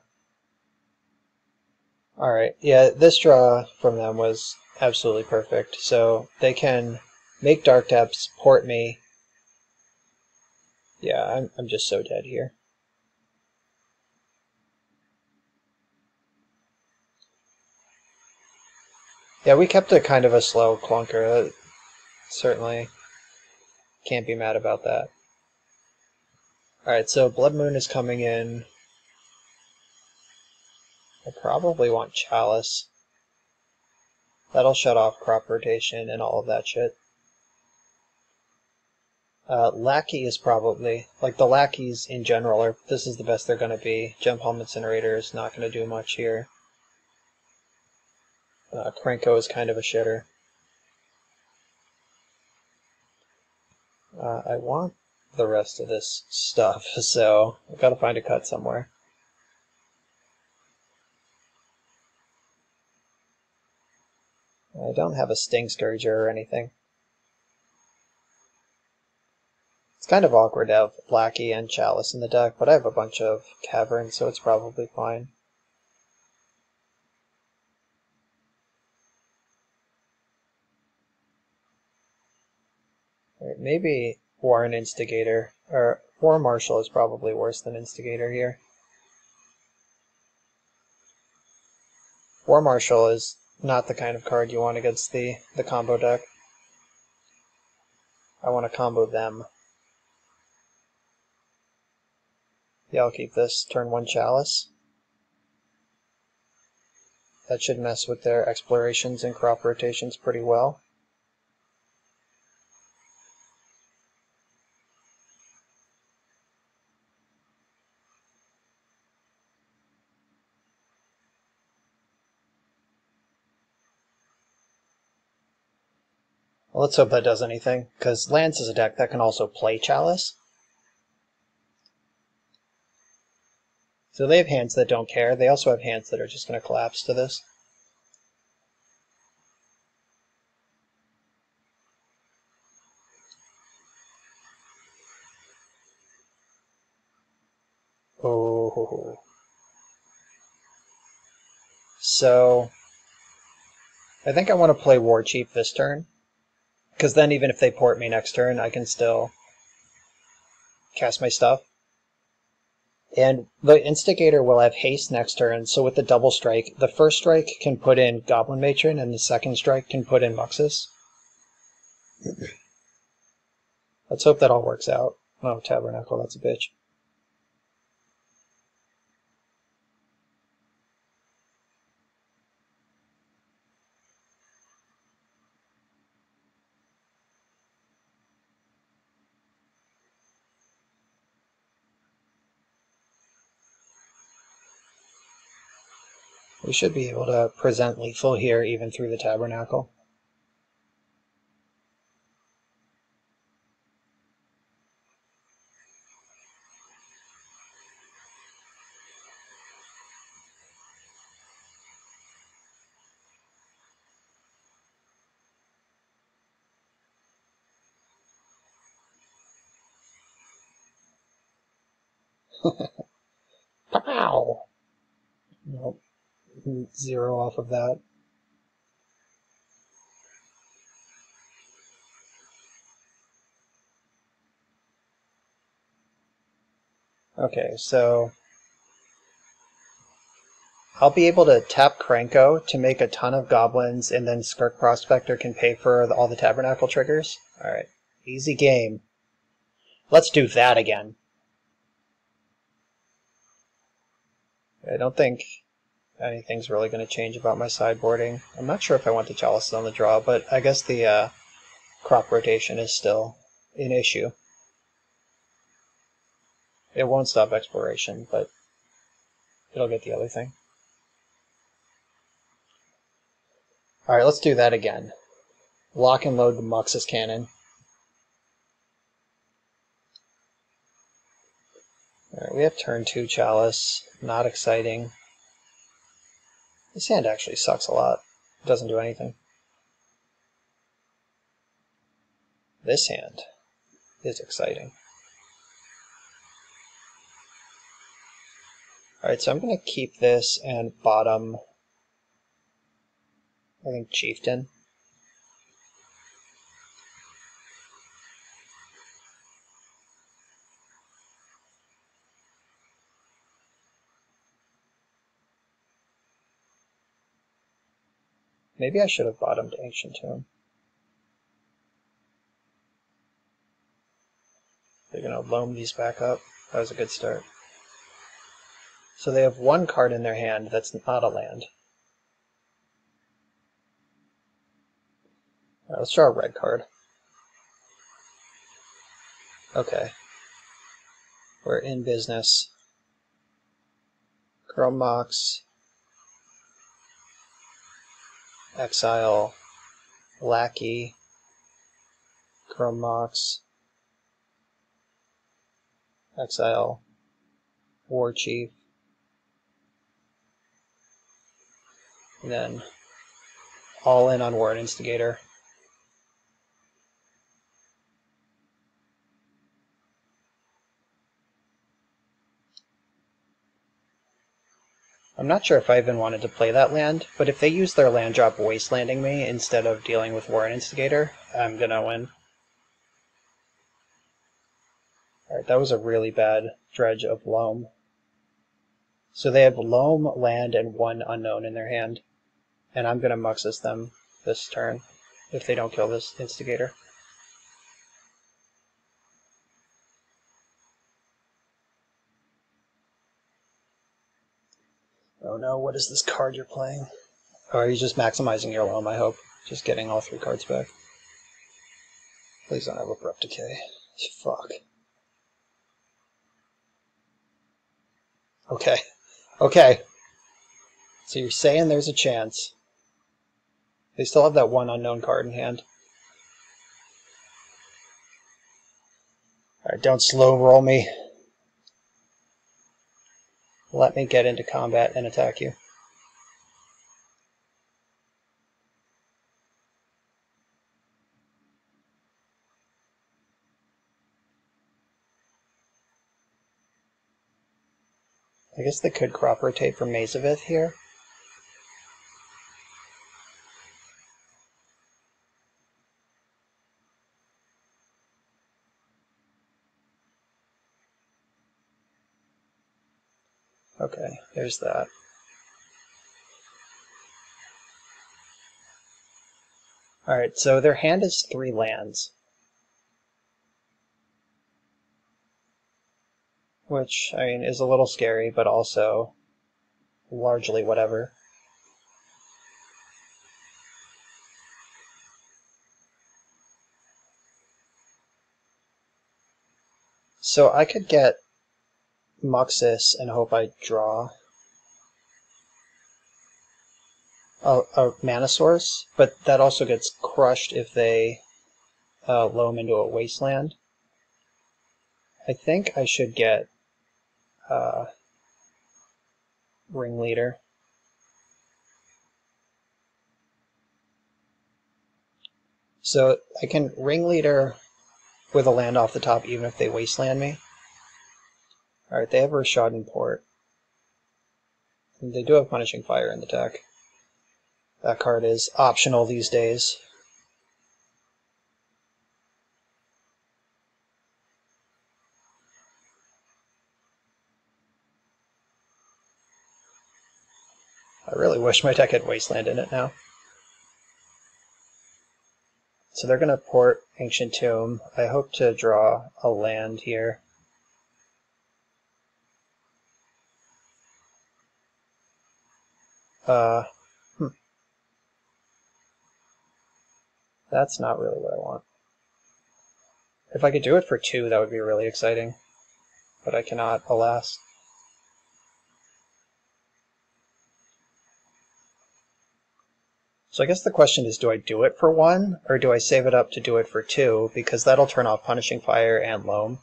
Alright, yeah, this draw from them was absolutely perfect. So they can make Dark Depths, port me. Yeah, I'm, I'm just so dead here. Yeah, we kept it kind of a slow clunker. Uh, certainly can't be mad about that. Alright, so Blood Moon is coming in. I probably want Chalice. That'll shut off crop rotation and all of that shit. Uh, lackey is probably like the lackeys in general are. This is the best they're going to be. Gempalm Incinerator is not going to do much here. Uh, is kind of a shitter. Uh, I want the rest of this stuff, so I've got to find a cut somewhere. I don't have a Stingscourger or anything. It's kind of awkward to have Blackie and Chalice in the deck, but I have a bunch of Caverns, so it's probably fine. Right, maybe Warren Instigator, or War Marshal is probably worse than Instigator here. War Marshal is not the kind of card you want against the, the combo deck. I want to combo them. Yeah, I'll keep this. Turn 1 Chalice. That should mess with their explorations and crop rotations pretty well. Well, let's hope that does anything, because Lands is a deck that can also play Chalice. So they have hands that don't care. They also have hands that are just going to collapse to this. Oh. So, I think I want to play War Chief this turn. Because then even if they port me next turn, I can still cast my stuff. And the Instigator will have haste next turn, so with the double strike, the first strike can put in Goblin Matron, and the second strike can put in Muxus. Let's hope that all works out. Oh, Tabernacle, that's a bitch. We should be able to present lethal here even through the tabernacle. Zero off of that. Okay, so I'll be able to tap Krenko to make a ton of goblins, and then Skirk Prospector can pay for the, all the Tabernacle triggers. Alright, easy game. Let's do that again. I don't think anything's really going to change about my sideboarding. I'm not sure if I want the Chalice on the draw, but I guess the uh, crop rotation is still an issue. It won't stop exploration, but it'll get the other thing. Alright, let's do that again. Lock and load the Muxus cannon. Alright, we have turn 2 Chalice. Not exciting. This hand actually sucks a lot. It doesn't do anything. This hand is exciting. Alright, so I'm going to keep this and bottom, I think, Chieftain. Maybe I should have bottomed Ancient Tomb. They're going to loam these back up. That was a good start. So they have one card in their hand that's not a land. Right, let's draw a red card. Okay. We're in business. Chrome Mox. Exile. Lackey. Chrome Mox. Exile. War Chief. And then all in on Warren Instigator. I'm not sure if I even wanted to play that land, but if they use their land drop wastelanding me instead of dealing with Warren Instigator, I'm gonna win. Alright, that was a really bad dredge of Loam. So they have Loam, land, and one unknown in their hand. And I'm gonna Muxus them this turn if they don't kill this Instigator. No, what is this card you're playing? Oh, are you just maximizing your loam, I hope? Just getting all three cards back. Please don't have Abrupt Decay. Fuck. Okay. Okay. So you're saying there's a chance. They still have that one unknown card in hand. Alright, don't slow roll me. Let me get into combat and attack you. I guess they could crop rotate for Maze of Ith. Okay, there's that. Alright, so their hand is three lands. Which, I mean, is a little scary, but also largely whatever. So I could get Muxus and hope I draw a, a mana source, but that also gets crushed if they uh, loam into a wasteland. I think I should get uh, Ringleader. So I can Ringleader with a land off the top even if they wasteland me. Alright, they have Rishadan Port. And they do have Punishing Fire in the deck. That card is optional these days. I really wish my deck had Wasteland in it now. So they're going to port Ancient Tomb. I hope to draw a land here. Uh, That's not really what I want. If I could do it for two, that would be really exciting. But I cannot, alas. So I guess the question is, do I do it for one, or do I save it up to do it for two, because that'll turn off Punishing Fire and Loam.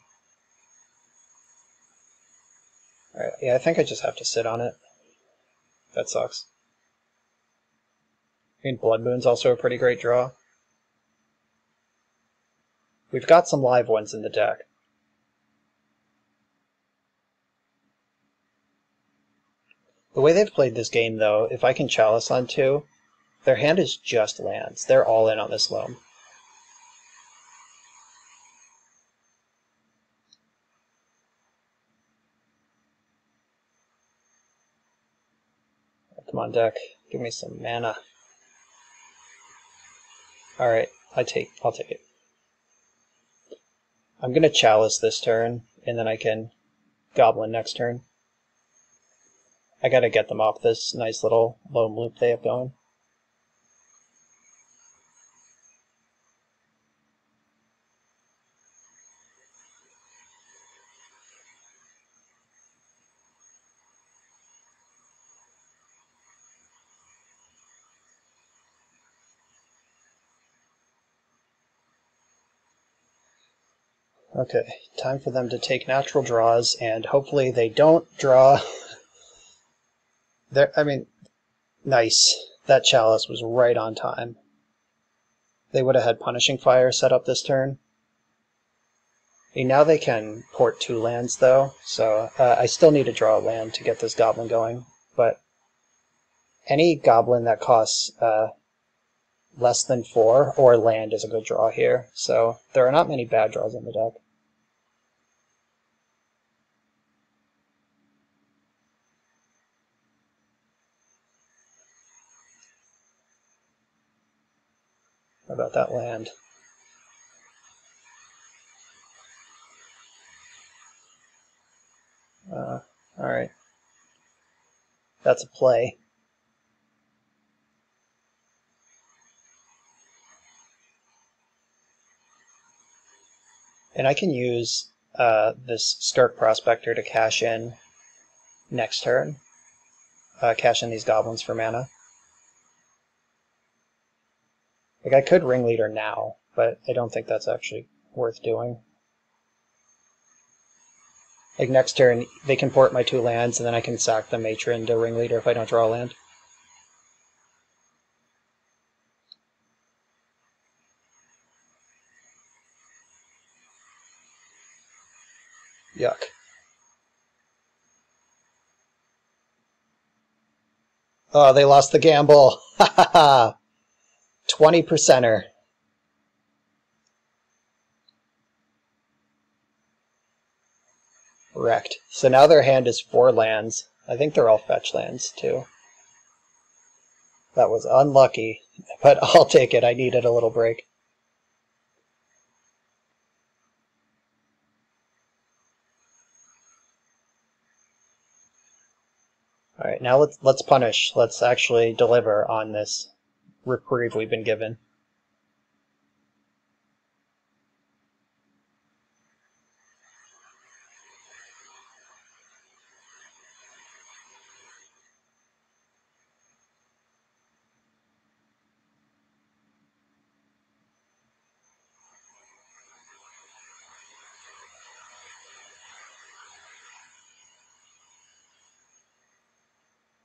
Alright, yeah, I think I just have to sit on it. That sucks. I mean, Blood Moon's also a pretty great draw. We've got some live ones in the deck. The way they've played this game, though, if I can Chalice on two, their hand is just lands. They're all in on this loam. Come on, deck. Give me some mana. Alright, I take I'll take it. I'm gonna chalice this turn, and then I can goblin next turn. I gotta get them off this nice little loam loop they have going. Okay, time for them to take natural draws, and hopefully they don't draw. there, I mean, nice. That chalice was right on time. They would have had punishing fire set up this turn. Okay, now they can port two lands though, so uh, I still need to draw a land to get this goblin going. But any goblin that costs uh, less than four or land is a good draw here. So there are not many bad draws in the deck. About that land? Uh, Alright. That's a play. And I can use uh, this Skirk Prospector to cash in next turn. Uh, cash in these goblins for mana. Like, I could Ringleader now, but I don't think that's actually worth doing. Like, next turn, they can port my two lands, and then I can sack the Matron to Ringleader if I don't draw a land. Yuck. Oh, they lost the gamble. Ha ha ha. 20 percenter. Wrecked. So now their hand is four lands. I think they're all fetch lands, too. That was unlucky, but I'll take it. I needed a little break. All right, now let's let's punish. Let's actually deliver on this reprieve we've been given.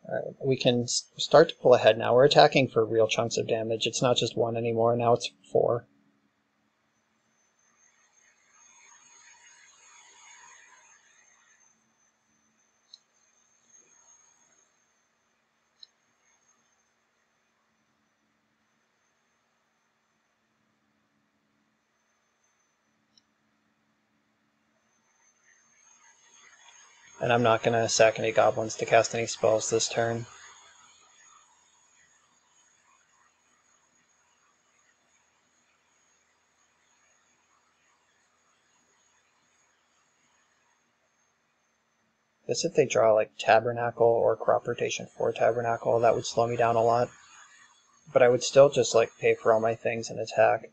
Alright, we can start to pull ahead now. We're attacking for real chunks of damage. It's not just one anymore, now it's four. And I'm not going to sack any goblins to cast any spells this turn. Guess if they draw like Tabernacle or Crop Rotation for Tabernacle, that would slow me down a lot. But I would still just like pay for all my things and attack.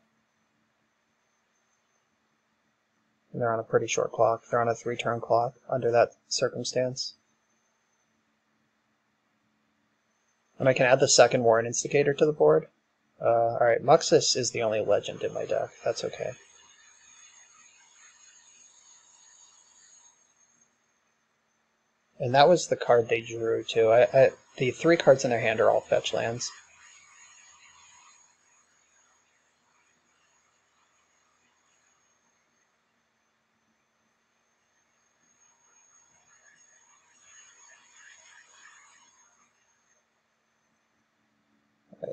And they're on a pretty short clock. They're on a three turn clock under that circumstance. And I can add the second Warren Instigator to the board. Uh, Alright, Muxus is the only legend in my deck. That's okay. And that was the card they drew too. I, I, the three cards in their hand are all fetch lands.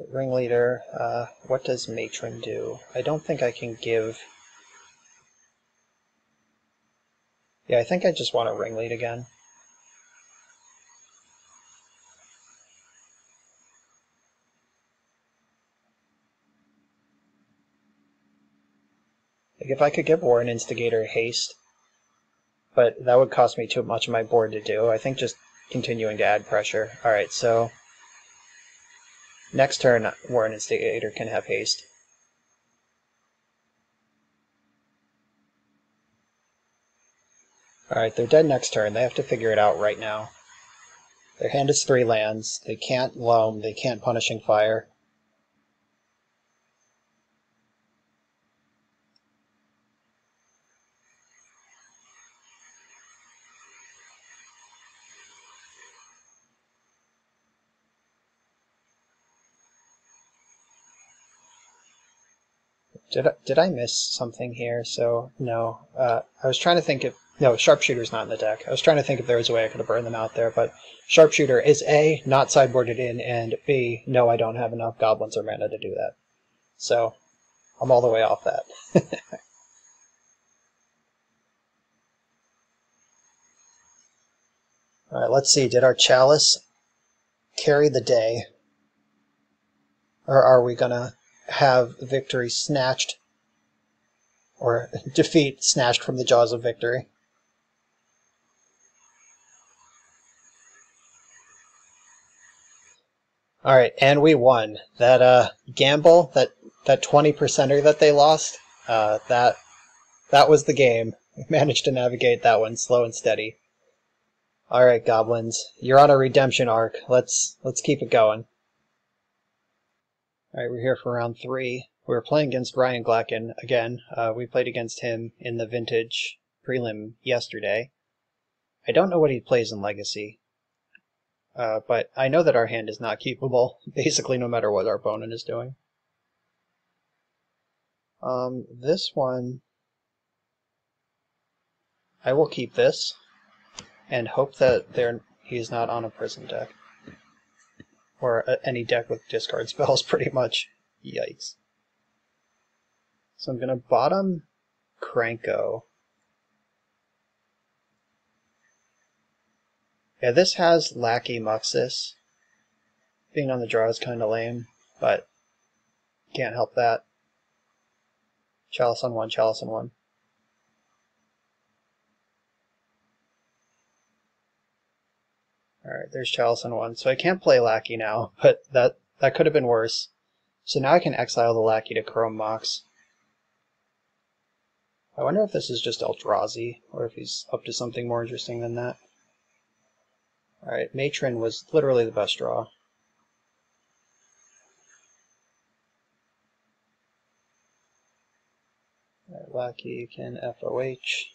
ringleader. Uh, what does matron do? I don't think I can give... Yeah, I think I just want to ringlead again. If I could give Warren Instigator haste, but that would cost me too much of my board to do. I think just continuing to add pressure. Alright, so Next turn, Warren Instigator can have haste. Alright, they're dead next turn. They have to figure it out right now. Their hand is three lands. They can't loam. They can't punishing fire. Did I, did I miss something here? So no, uh, I was trying to think if no sharpshooter's not in the deck. I was trying to think if there was a way I could have burned them out there, but sharpshooter is a not sideboarded in, and b no, I don't have enough goblins or mana to do that. So I'm all the way off that. all right, let's see. Did our chalice carry the day, or are we gonna have victory snatched or defeat snatched from the jaws of victory. All right, and we won. That uh, gamble, that that twenty percenter that they lost, uh, that that was the game. We managed to navigate that one slow and steady. All right, goblins, you're on a redemption arc. Let's let's keep it going. All right, we're here for round three. We are playing against Ryan Glacken again. Uh, we played against him in the Vintage prelim yesterday. I don't know what he plays in Legacy, uh, but I know that our hand is not keepable, basically no matter what our opponent is doing. Um, this one, I will keep this and hope that there he's not on a prison deck or any deck with discard spells, pretty much. Yikes. So I'm going to bottom Krenko. Yeah, this has Lackey Muxus. Being on the draw is kind of lame, but can't help that. Chalice on one, Chalice on one. Alright, there's Chalice on one. So I can't play Lackey now, but that, that could have been worse. So now I can exile the Lackey to Chrome Mox. I wonder if this is just Eldrazi, or if he's up to something more interesting than that. Alright, Matron was literally the best draw. Lackey can FOH.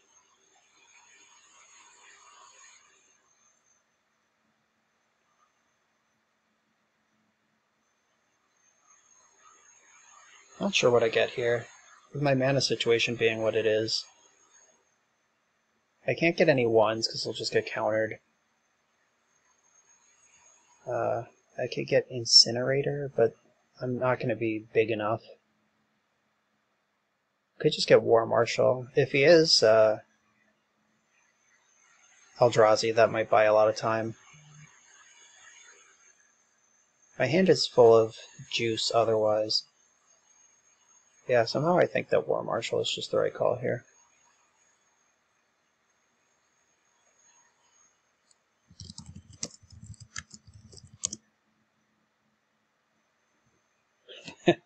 Not sure what I get here, with my mana situation being what it is. I can't get any ones because they'll just get countered. Uh, I could get Incinerator, but I'm not going to be big enough. Could just get War Marshal. If he is uh, Eldrazi, that might buy a lot of time. My hand is full of juice otherwise. Yeah, somehow I think that War Marshal is just the right call here.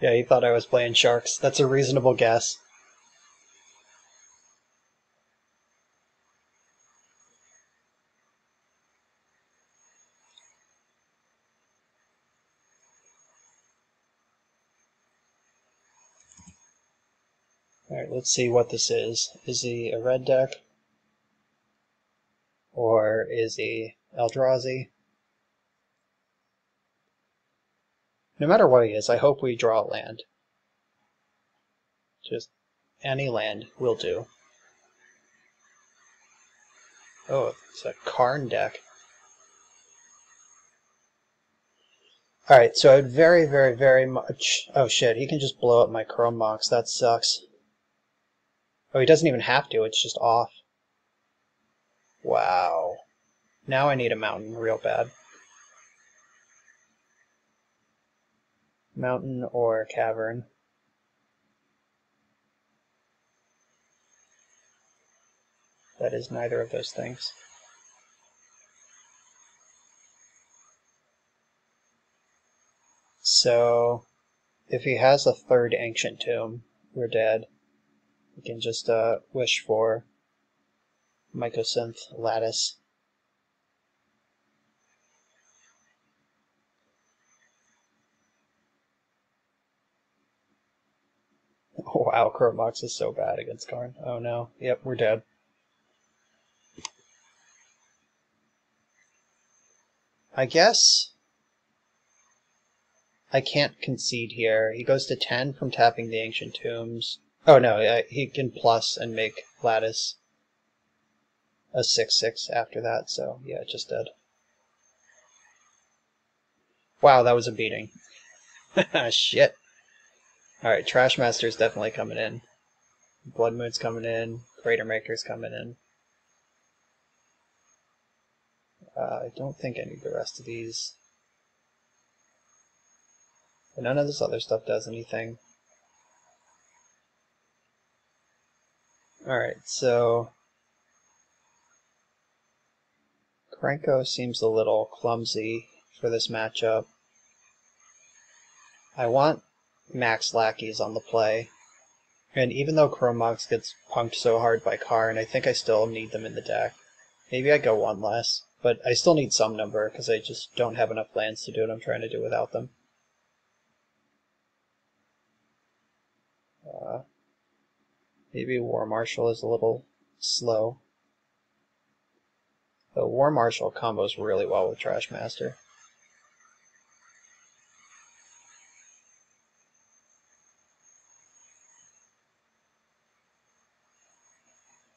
yeah, he thought I was playing Sharks. That's a reasonable guess. Alright, let's see what this is. Is he a red deck? Or is he Eldrazi? No matter what he is, I hope we draw land. Just any land will do. Oh, it's a Karn deck. Alright, so I'd very, very, very much... Oh shit, he can just blow up my Chrome Mox. That sucks. Oh, he doesn't even have to, it's just off. Wow. Now I need a mountain real bad. Mountain or cavern. That is neither of those things. So, if he has a third ancient tomb, we're dead. We can just uh, wish for Mycosynth Lattice. Oh, wow, Chrome Mox is so bad against Karn. Oh no. Yep, we're dead. I guess I can't concede here. He goes to 10 from tapping the Ancient Tombs. Oh no, uh, he can plus and make Lattice a 6-6 after that, so yeah, it just dead. Wow, that was a beating. Shit. Alright, Trashmaster's definitely coming in. Blood Moon's coming in. Crater Maker's coming in. Uh, I don't think I need the rest of these. But none of this other stuff does anything. Alright, so... Krenko seems a little clumsy for this matchup. I want max lackeys on the play. And even though Chrome Mox gets punked so hard by Karn, I think I still need them in the deck. Maybe I go one less, but I still need some number because I just don't have enough lands to do what I'm trying to do without them. Uh, maybe War Marshal is a little slow. The War Marshal combos really well with Trashmaster.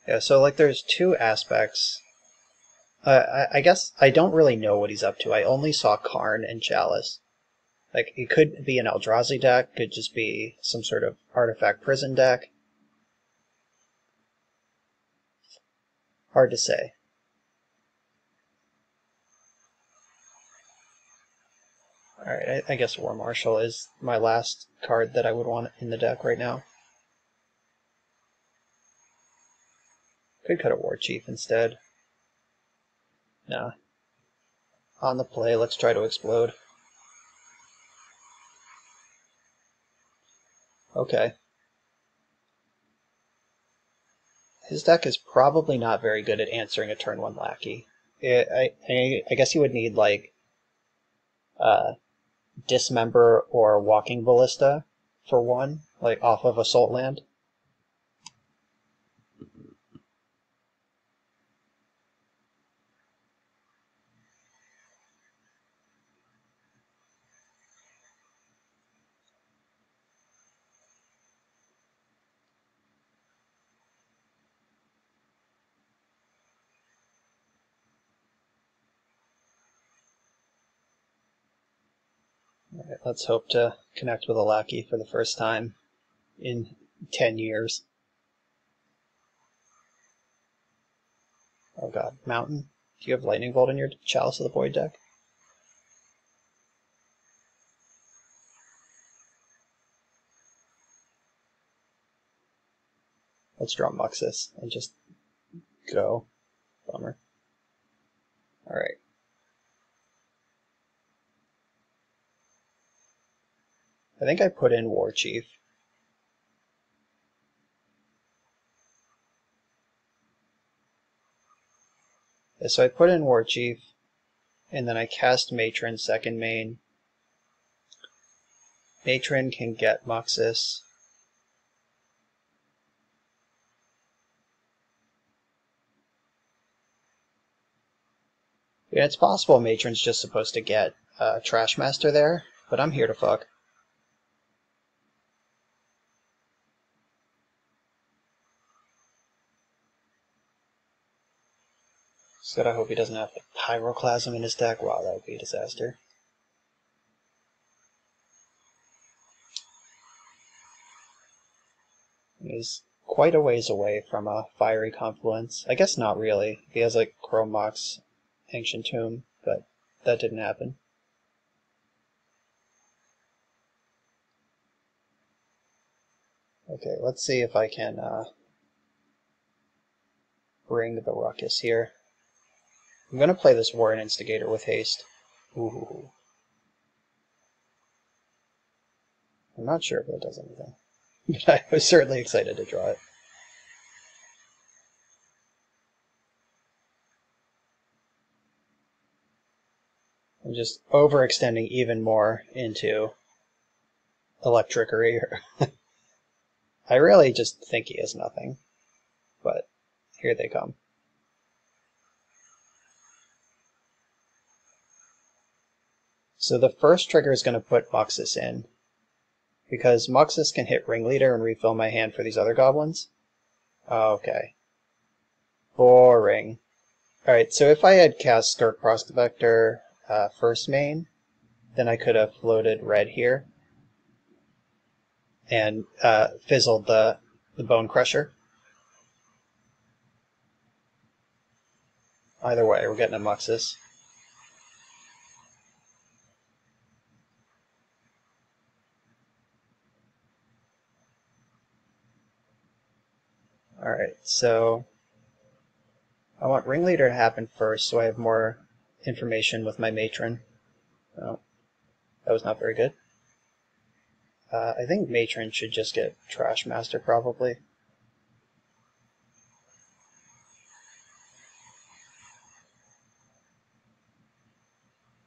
Yeah, so like there's two aspects. Uh, I, I guess I don't really know what he's up to. I only saw Karn and Chalice. Like it could be an Eldrazi deck, could just be some sort of artifact prison deck. Hard to say. Alright, I, I guess War Marshal is my last card that I would want in the deck right now. Could cut a War Chief instead. Nah. On the play, let's try to explode. Okay. His deck is probably not very good at answering a turn one lackey. It, I, I, guess he would need like uh, dismember or walking ballista for one, like off of assault land. Right, let's hope to connect with a lackey for the first time in 10 years. Oh god, Mountain? Do you have Lightning Bolt in your Chalice of the Void deck? Let's draw Muxus and just go. Bummer. Alright. I think I put in War Chief. So I put in War Chief, and then I cast Matron second main. Matron can get Muxus. Yeah, it's possible Matron's just supposed to get uh, Trashmaster there, but I'm here to fuck. Just gotta hope he doesn't have Pyroclasm in his deck. Wow, that would be a disaster. He's quite a ways away from a fiery confluence. I guess not really. He has like Chrome Mox Ancient Tomb, but that didn't happen. Okay, let's see if I can uh, bring the ruckus here. I'm going to play this Warren Instigator with haste. Ooh. I'm not sure if that does anything. But I was certainly excited to draw it. I'm just overextending even more into electrickery. I really just think he is nothing. But here they come. So the first trigger is going to put Muxus in. Because Muxus can hit Ringleader and refill my hand for these other goblins. Okay. Boring. Alright, so if I had cast Skirk Prospector uh, first main, then I could have floated red here and uh, fizzled the, the Bonecrusher. Either way, we're getting a Muxus. Alright, so I want Ringleader to happen first so I have more information with my Matron. Oh, that was not very good. Uh, I think Matron should just get Trashmaster probably.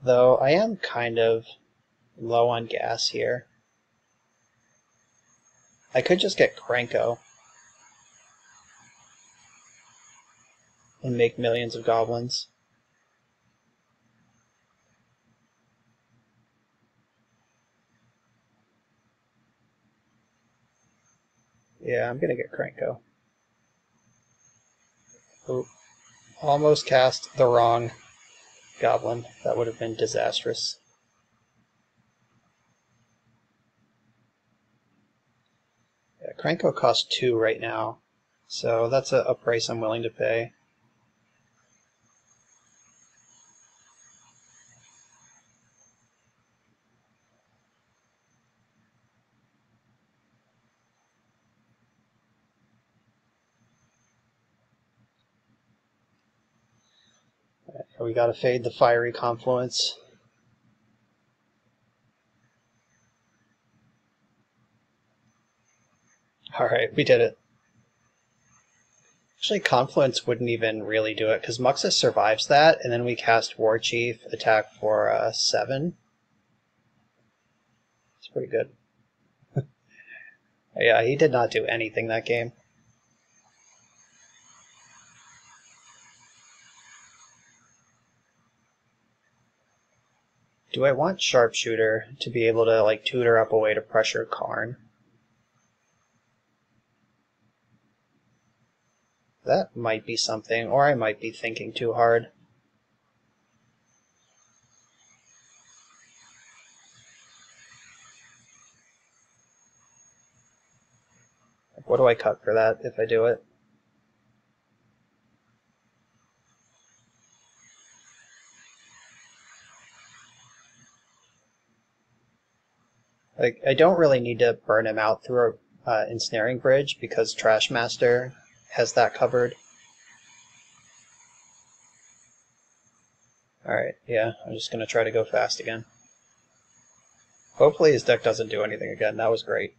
Though I am kind of low on gas here. I could just get Krenko. And make millions of goblins. Yeah, I'm gonna get Krenko. Oh, almost cast the wrong goblin. That would have been disastrous. Yeah, Krenko costs two right now, so that's a, a price I'm willing to pay. We gotta fade the fiery confluence. Alright, we did it. Actually, Confluence wouldn't even really do it, because Muxus survives that, and then we cast War Chief, attack for uh, 7. It's pretty good. yeah, he did not do anything that game. Do I want Sharpshooter to be able to like tutor up a way to pressure Karn? That might be something, or I might be thinking too hard. What do I cut for that if I do it? Like, I don't really need to burn him out through a uh, ensnaring bridge because Trashmaster has that covered. Alright, yeah, I'm just going to try to go fast again. Hopefully his deck doesn't do anything again. That was great.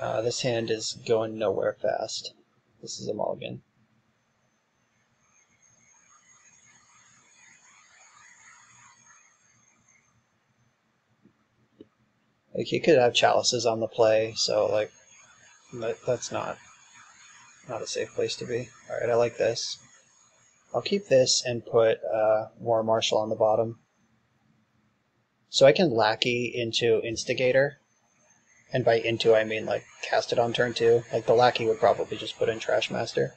Uh, this hand is going nowhere fast. This is a mulligan. Like he could have chalices on the play, so like that, that's not not a safe place to be. All right, I like this. I'll keep this and put uh, War Marshal on the bottom. So I can lackey into Instigator. And by into, I mean like cast it on turn two. Like the lackey would probably just put in Trashmaster.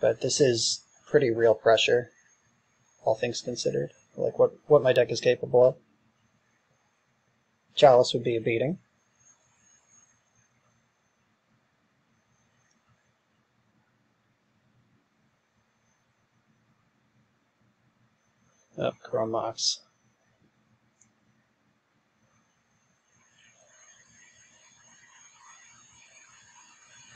But this is pretty real pressure, all things considered. Like what, what my deck is capable of. Chalice would be a beating. Oh, Chrome Mox.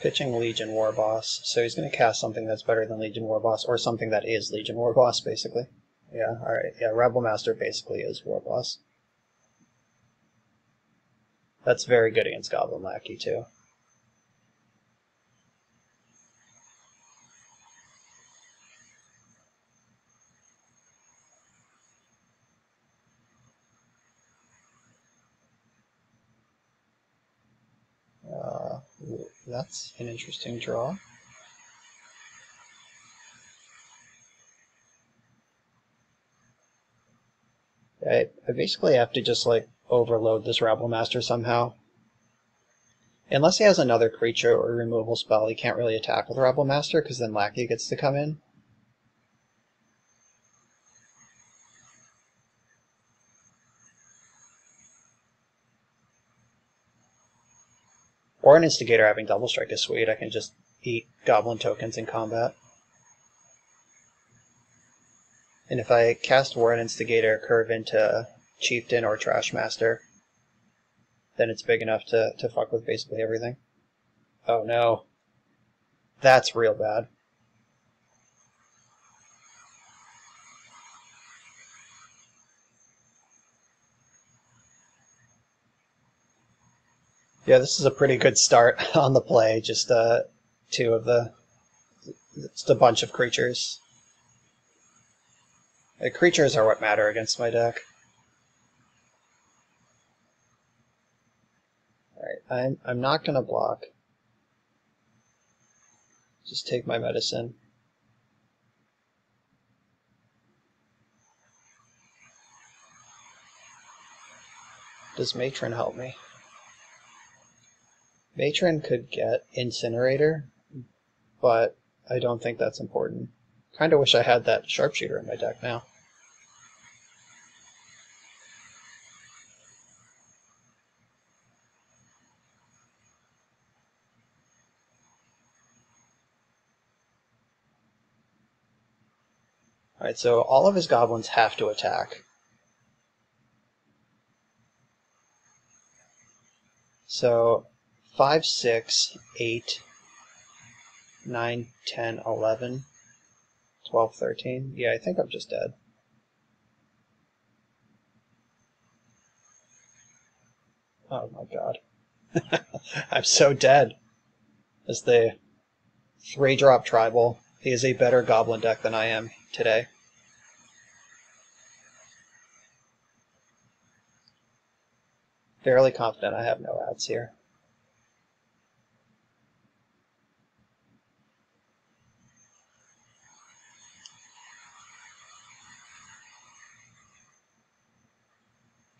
Pitching Legion War Boss, so he's going to cast something that's better than Legion War Boss, or something that is Legion War Boss, basically. Yeah, alright, yeah, Rabble Master basically is War Boss. That's very good against Goblin Lackey, too. Uh, that's an interesting draw. I, I basically have to just like overload this Rabble Master somehow. Unless he has another creature or removal spell, he can't really attack with Rabble Master because then Lackey gets to come in. Or an Instigator having Double Strike is sweet. I can just eat Goblin tokens in combat. And if I cast Warren Instigator, curve into Chieftain or Trashmaster, then it's big enough to, to fuck with basically everything. Oh no. That's real bad. Yeah, this is a pretty good start on the play. Just uh, two of the, just a bunch of creatures. The creatures are what matter against my deck. Alright, I'm, I'm not going to block. Just take my medicine. Does Matron help me? Matron could get Incinerator, but I don't think that's important. Kinda wish I had that Sharpshooter in my deck now. So all of his goblins have to attack. So 5, 6, 8, 9, 10, 11, 12, 13. Yeah, I think I'm just dead. Oh my god. I'm so dead. As the three drop tribal, he is a better goblin deck than I am today. Fairly confident I have no ads here.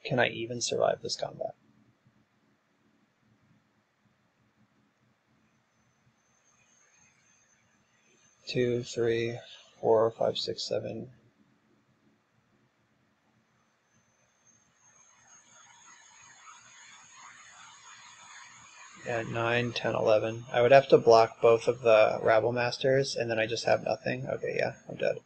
Can I even survive this combat? Two, three, four, five, six, seven. Yeah, 9, 10, 11. I would have to block both of the Rabble Masters, and then I just have nothing. Okay, yeah, I'm dead.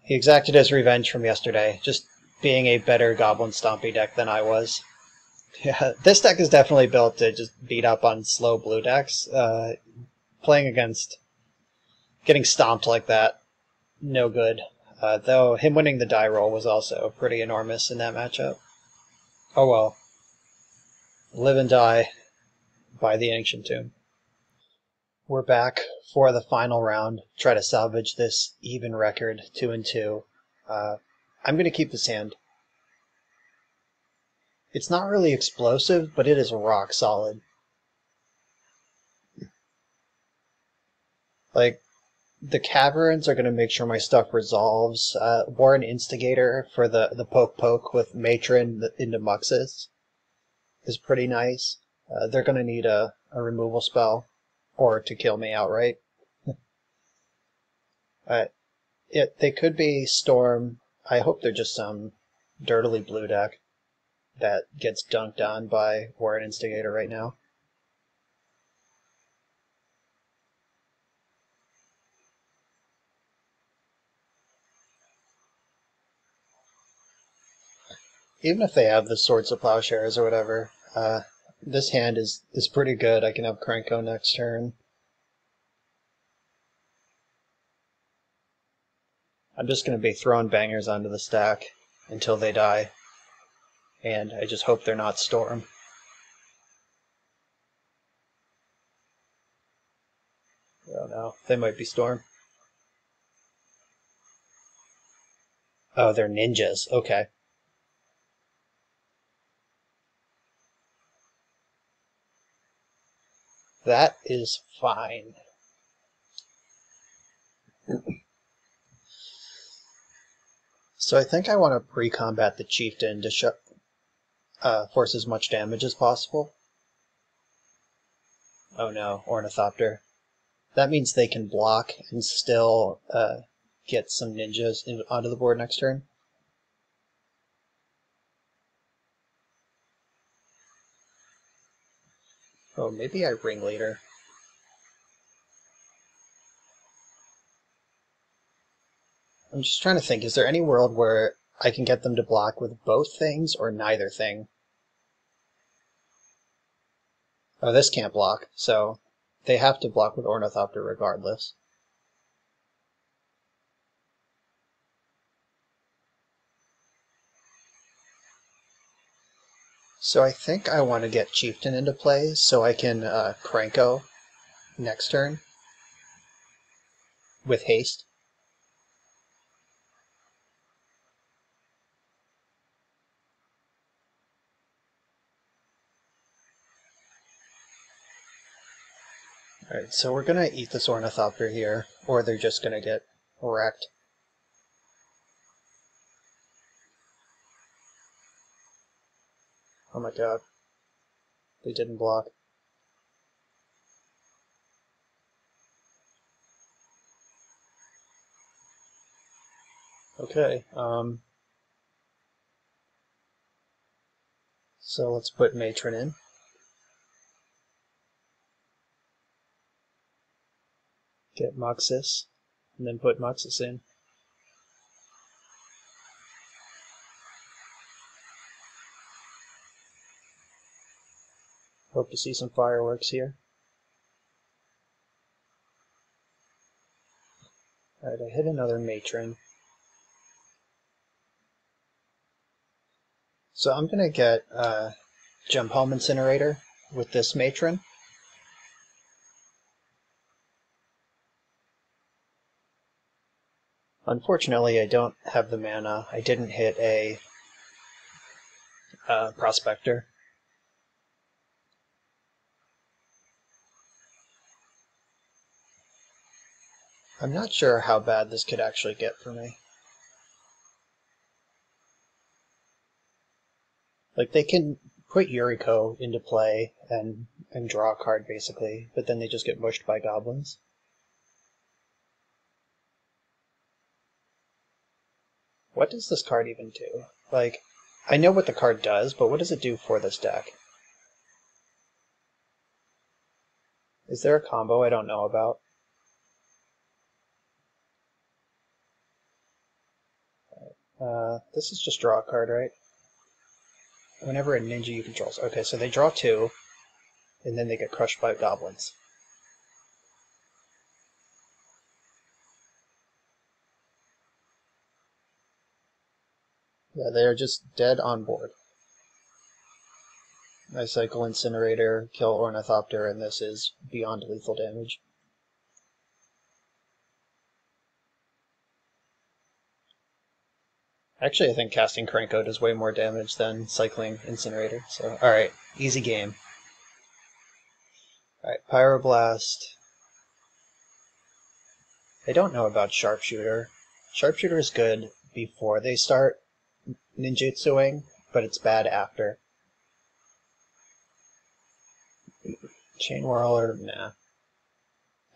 He exacted his revenge from yesterday. Just being a better Goblin Stompy deck than I was. Yeah, this deck is definitely built to just beat up on slow blue decks. Uh, playing against getting stomped like that, no good. Uh, though him winning the die roll was also pretty enormous in that matchup. Oh well. Live and die by the Ancient Tomb. We're back for the final round. Try to salvage this even record, two and two. Uh, I'm going to keep this hand. It's not really explosive, but it is rock solid. Like, the caverns are going to make sure my stuff resolves. Uh, Warren Instigator for the, the poke poke with Matron into Muxus is pretty nice. Uh, they're going to need a, a removal spell or to kill me outright. uh, it, they could be Storm I hope they're just some dirtily blue deck that gets dunked on by Warren Instigator right now. Even if they have the Swords of Plowshares or whatever, uh, this hand is, is pretty good. I can have Krenko next turn. I'm just going to be throwing bangers onto the stack until they die. And I just hope they're not Storm. Oh no, they might be Storm. Oh, they're ninjas. Okay. That is fine. So I think I want to pre-combat the chieftain to sh- uh, force as much damage as possible. Oh no, Ornithopter. That means they can block and still uh, get some ninjas in, onto the board next turn. Oh, maybe I Ringleader. I'm just trying to think, is there any world where I can get them to block with both things or neither thing? Oh, this can't block, so they have to block with Ornithopter regardless. So I think I want to get Chieftain into play so I can uh, Krenko next turn with haste. Alright, so we're gonna eat this Ornithopter here, or they're just gonna get wrecked. Oh my god. They didn't block. Okay, um... So let's put Matron in. Get Muxus, and then put Muxus in. Hope to see some fireworks here. Alright, I hit another matron. So I'm gonna get uh, Gempalm Incinerator with this matron. Unfortunately, I don't have the mana. I didn't hit a uh, Prospector. I'm not sure how bad this could actually get for me. Like, they can put Yuriko into play and, and draw a card, basically, but then they just get mushed by goblins. What does this card even do? Like, I know what the card does, but what does it do for this deck? Is there a combo I don't know about? Uh, this is just draw a card, right? Whenever a ninja you controls. Okay, so they draw two, and then they get crushed by goblins. Yeah, they are just dead on board. I cycle Incinerator, kill Ornithopter, and this is beyond lethal damage. Actually, I think casting Krenko does way more damage than cycling Incinerator. So, alright, easy game. Alright, Pyroblast. I don't know about Sharpshooter. Sharpshooter is good before they start ninjutsuing, but it's bad after. Chainwhirler, nah.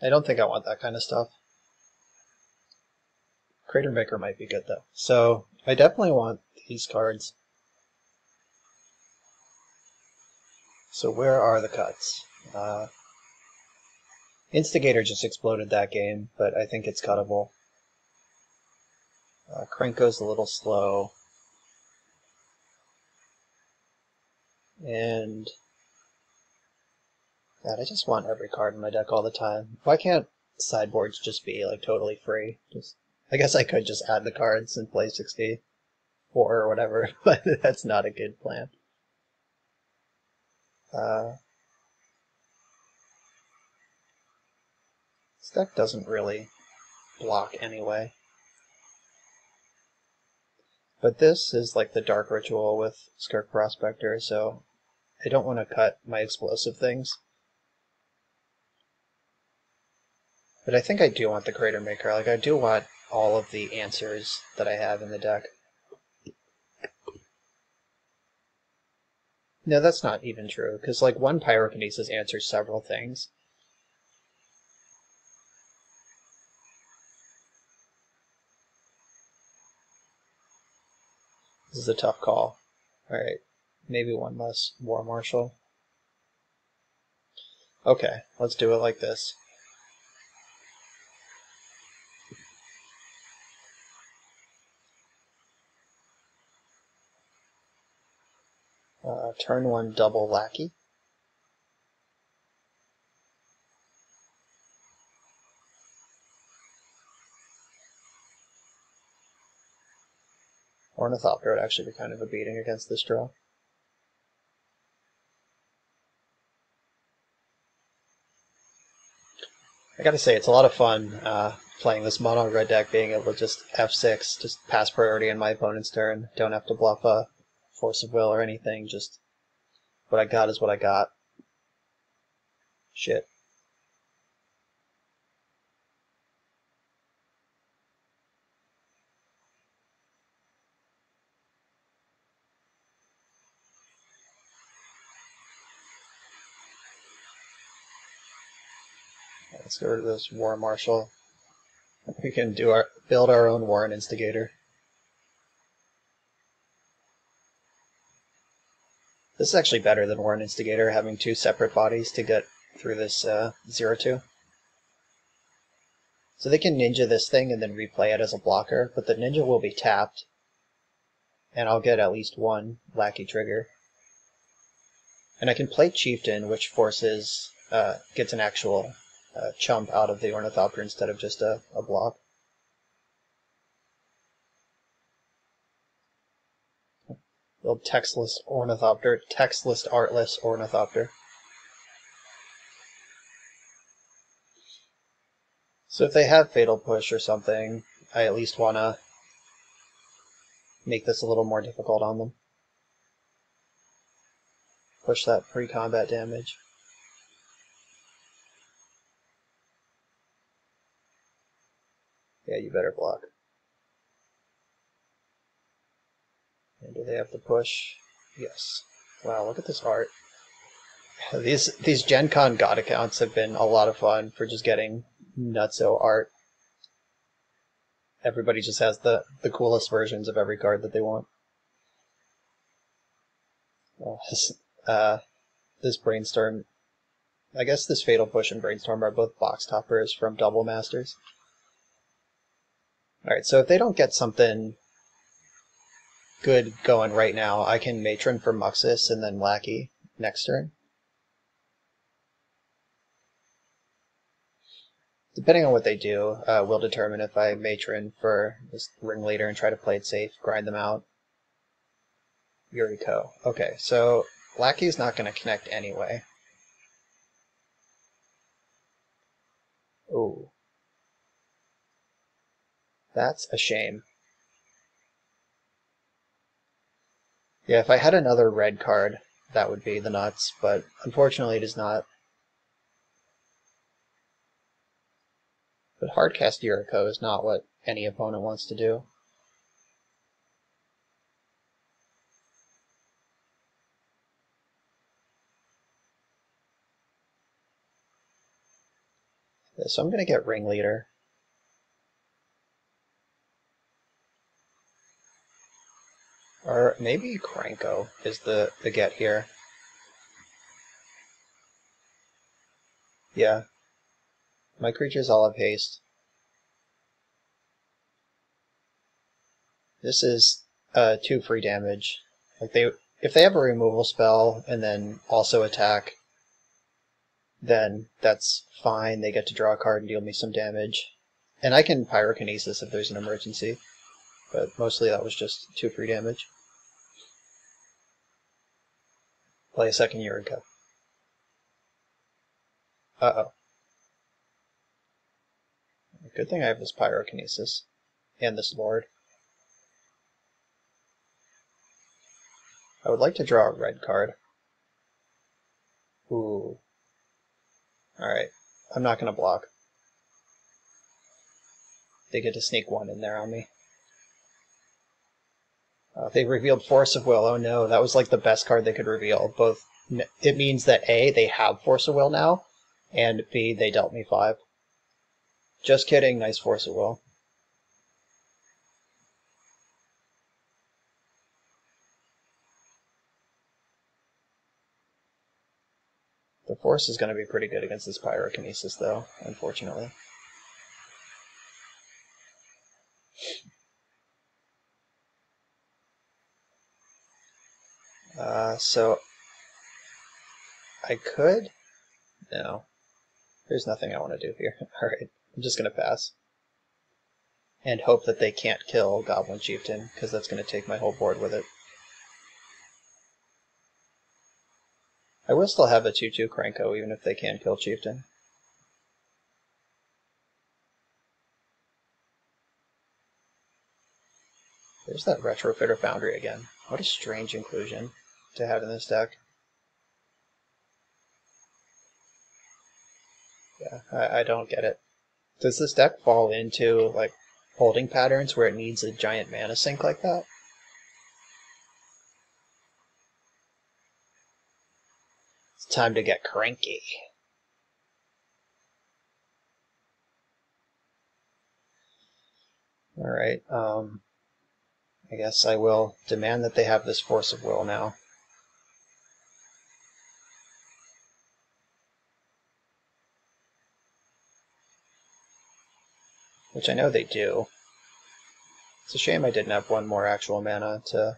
I don't think I want that kind of stuff. Crater Maker might be good though. So I definitely want these cards. So where are the cuts? Uh, Instigator just exploded that game, but I think it's cuttable. Uh, Krenko's a little slow. And God, I just want every card in my deck all the time. Why can't sideboards just be like totally free? Just I guess I could just add the cards and play 64 or whatever, but that's not a good plan. Uh, this deck doesn't really block anyway. But this is like the Dark Ritual with Skirk Prospector, so I don't want to cut my explosive things. But I think I do want the Cratermaker. Like, I do want all of the answers that I have in the deck. No, that's not even true, because like one pyrokinesis answers several things. This is a tough call. Alright, maybe one less War Marshal. Okay, let's do it like this. Turn one double lackey. Ornithopter would actually be kind of a beating against this draw. I gotta say, it's a lot of fun uh, playing this mono red deck, being able to just f6, just pass priority on my opponent's turn. Don't have to bluff a force of will or anything, just what I got is what I got. Shit. Let's go to this War Marshal. We can do our build our own Warren Instigator. This is actually better than Warren Instigator, having two separate bodies to get through this uh, 0-2. So they can ninja this thing and then replay it as a blocker, but the ninja will be tapped, and I'll get at least one lackey trigger. And I can play Chieftain, which forces, uh, gets an actual uh, chump out of the Ornithopter instead of just a, a block. Build textless ornithopter, textless artless ornithopter. So if they have fatal push or something, I at least want to make this a little more difficult on them. Push that pre-combat damage. Yeah, you better block. Do they have the push? Yes. Wow, look at this art. These these Gen Con God accounts have been a lot of fun for just getting nutso art. Everybody just has the, the coolest versions of every card that they want. Well, this, uh, this Brainstorm, I guess this Fatal Push and Brainstorm are both box toppers from Double Masters. Alright, so if they don't get something good going right now. I can Matron for Muxus and then Lackey next turn. Depending on what they do, uh, will determine if I Matron for this Ringleader and try to play it safe, grind them out. Yuriko. Okay, so Lackey's not going to connect anyway. Ooh. That's a shame. Yeah, if I had another red card, that would be the nuts, but unfortunately it is not. But hardcast Yuriko is not what any opponent wants to do. So I'm going to get Ringleader. Or maybe Krenko is the, the get here. Yeah. My creatures all have haste. This is uh, two free damage. Like they, if they have a removal spell and then also attack, then that's fine. They get to draw a card and deal me some damage. And I can pyrokinesis if there's an emergency, but mostly that was just two free damage. Play a second Yuriko. Uh-oh. Good thing I have this Pyrokinesis. And this Lord. I would like to draw a red card. Ooh. Alright. I'm not going to block. They get to sneak one in there on me. Uh, they revealed Force of Will. Oh no, that was like the best card they could reveal. Both it means that A, they have Force of Will now, and B, they dealt me five. Just kidding, nice Force of Will. The Force is going to be pretty good against this Pyrokinesis, though, unfortunately. Uh, so I could. No, there's nothing I want to do here. All right, I'm just gonna pass and hope that they can't kill Goblin Chieftain because that's gonna take my whole board with it. I will still have a 2-2 Krenko even if they can't kill Chieftain. There's that Retrofitter Foundry again. What a strange inclusion to have in this deck. Yeah, I, I don't get it. Does this deck fall into like holding patterns where it needs a giant mana sink like that? It's time to get cranky. Alright, um, I guess I will demand that they have this force of will now. Which I know they do. It's a shame I didn't have one more actual mana to...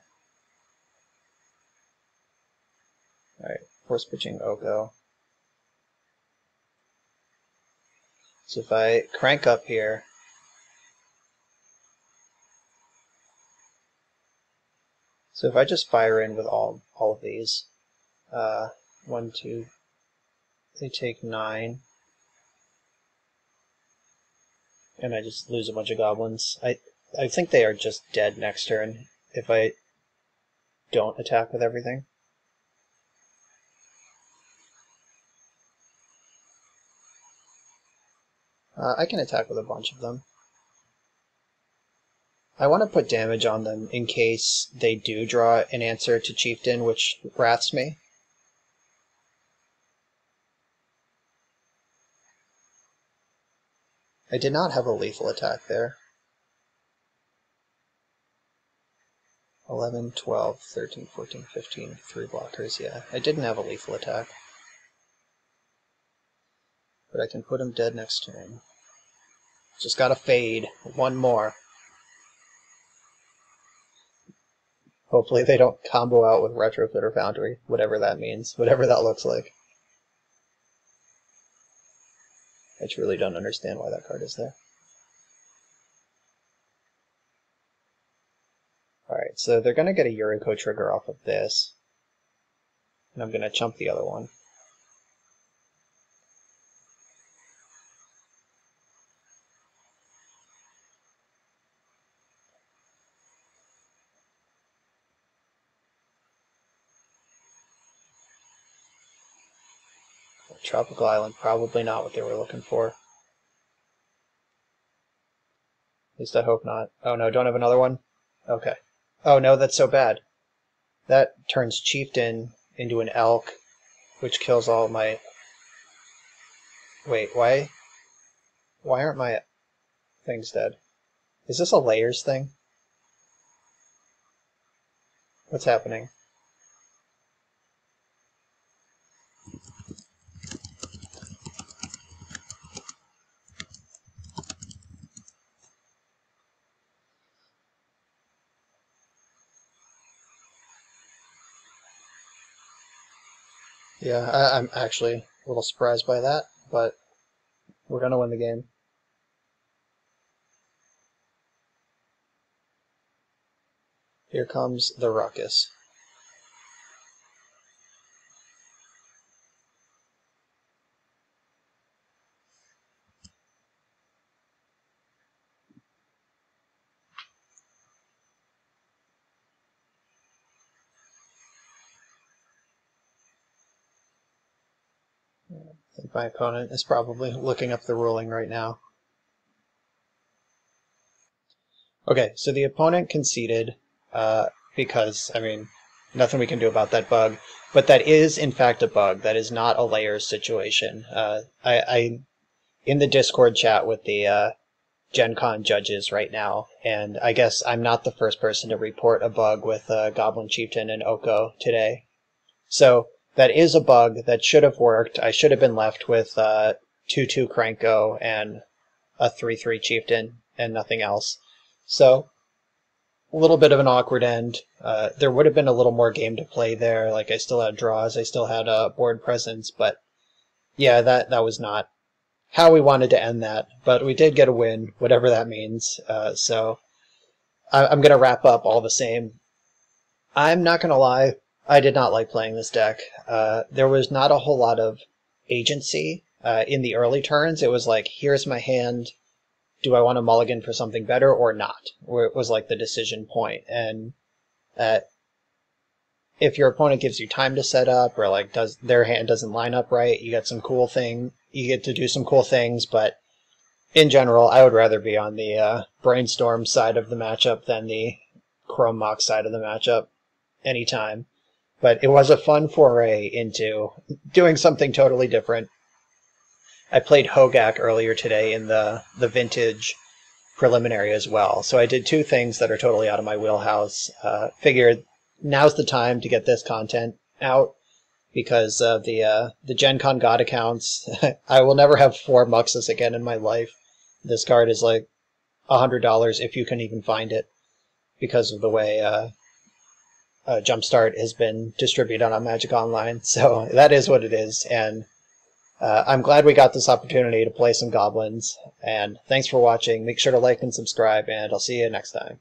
Alright, force pitching Oko. So if I crank up here, so if I just fire in with all all of these, uh, one, two, they take nine. And I just lose a bunch of goblins. I I think they are just dead next turn if I don't attack with everything. Uh, I can attack with a bunch of them. I want to put damage on them in case they do draw an answer to Chieftain, which wraths me. I did not have a lethal attack there. 11, 12, 13, 14, 15, three blockers, yeah. I didn't have a lethal attack. But I can put him dead next turn. Just gotta fade. One more. Hopefully they don't combo out with Retrofitter Foundry, whatever that means, whatever that looks like. I truly don't understand why that card is there. Alright, so they're going to get a Yuriko trigger off of this. And I'm going to chump the other one. Tropical island, probably not what they were looking for. At least I hope not. Oh no, don't have another one? Okay. Oh no, that's so bad. That turns Chieftain into an elk, which kills all my... Wait, why? Why aren't my things dead? Is this a layers thing? What's happening? Yeah, I, I'm actually a little surprised by that, but we're going to win the game. Here comes the ruckus. My opponent is probably looking up the ruling right now. Okay, so the opponent conceded uh, because I mean, nothing we can do about that bug. But that is in fact a bug. That is not a layer situation. Uh, I, I in the Discord chat with the uh, Gen Con judges right now, and I guess I'm not the first person to report a bug with uh, Goblin Chieftain and Oko today. So that is a bug that should have worked. I should have been left with uh, 2 2 Krenko and a 3 3 Chieftain and nothing else. So a little bit of an awkward end. Uh, there would have been a little more game to play there. Like I still had draws, I still had a board presence, but yeah, that that was not how we wanted to end that. But we did get a win, whatever that means. Uh, so I, I'm gonna wrap up all the same. I'm not gonna lie, I did not like playing this deck. Uh, there was not a whole lot of agency uh, in the early turns. It was like, here's my hand do I want to mulligan for something better or not? Where it was like the decision point. And uh, if your opponent gives you time to set up or like does their hand doesn't line up right, you get some cool thing. You get to do some cool things, but in general, I would rather be on the uh, brainstorm side of the matchup than the chrome mox side of the matchup anytime. But it was a fun foray into doing something totally different I played Hogaak earlier today in the the vintage preliminary as well. So I did two things that are totally out of my wheelhouse. Uh, figured now's the time to get this content out because of the uh, the Gen Con God accounts. I will never have four Muxus again in my life. This card is like a hundred dollars if you can even find it because of the way uh, uh, Jumpstart has been distributed on Magic Online. So that is what it is, and uh, I'm glad we got this opportunity to play some goblins, and thanks for watching. Make sure to like and subscribe, and I'll see you next time.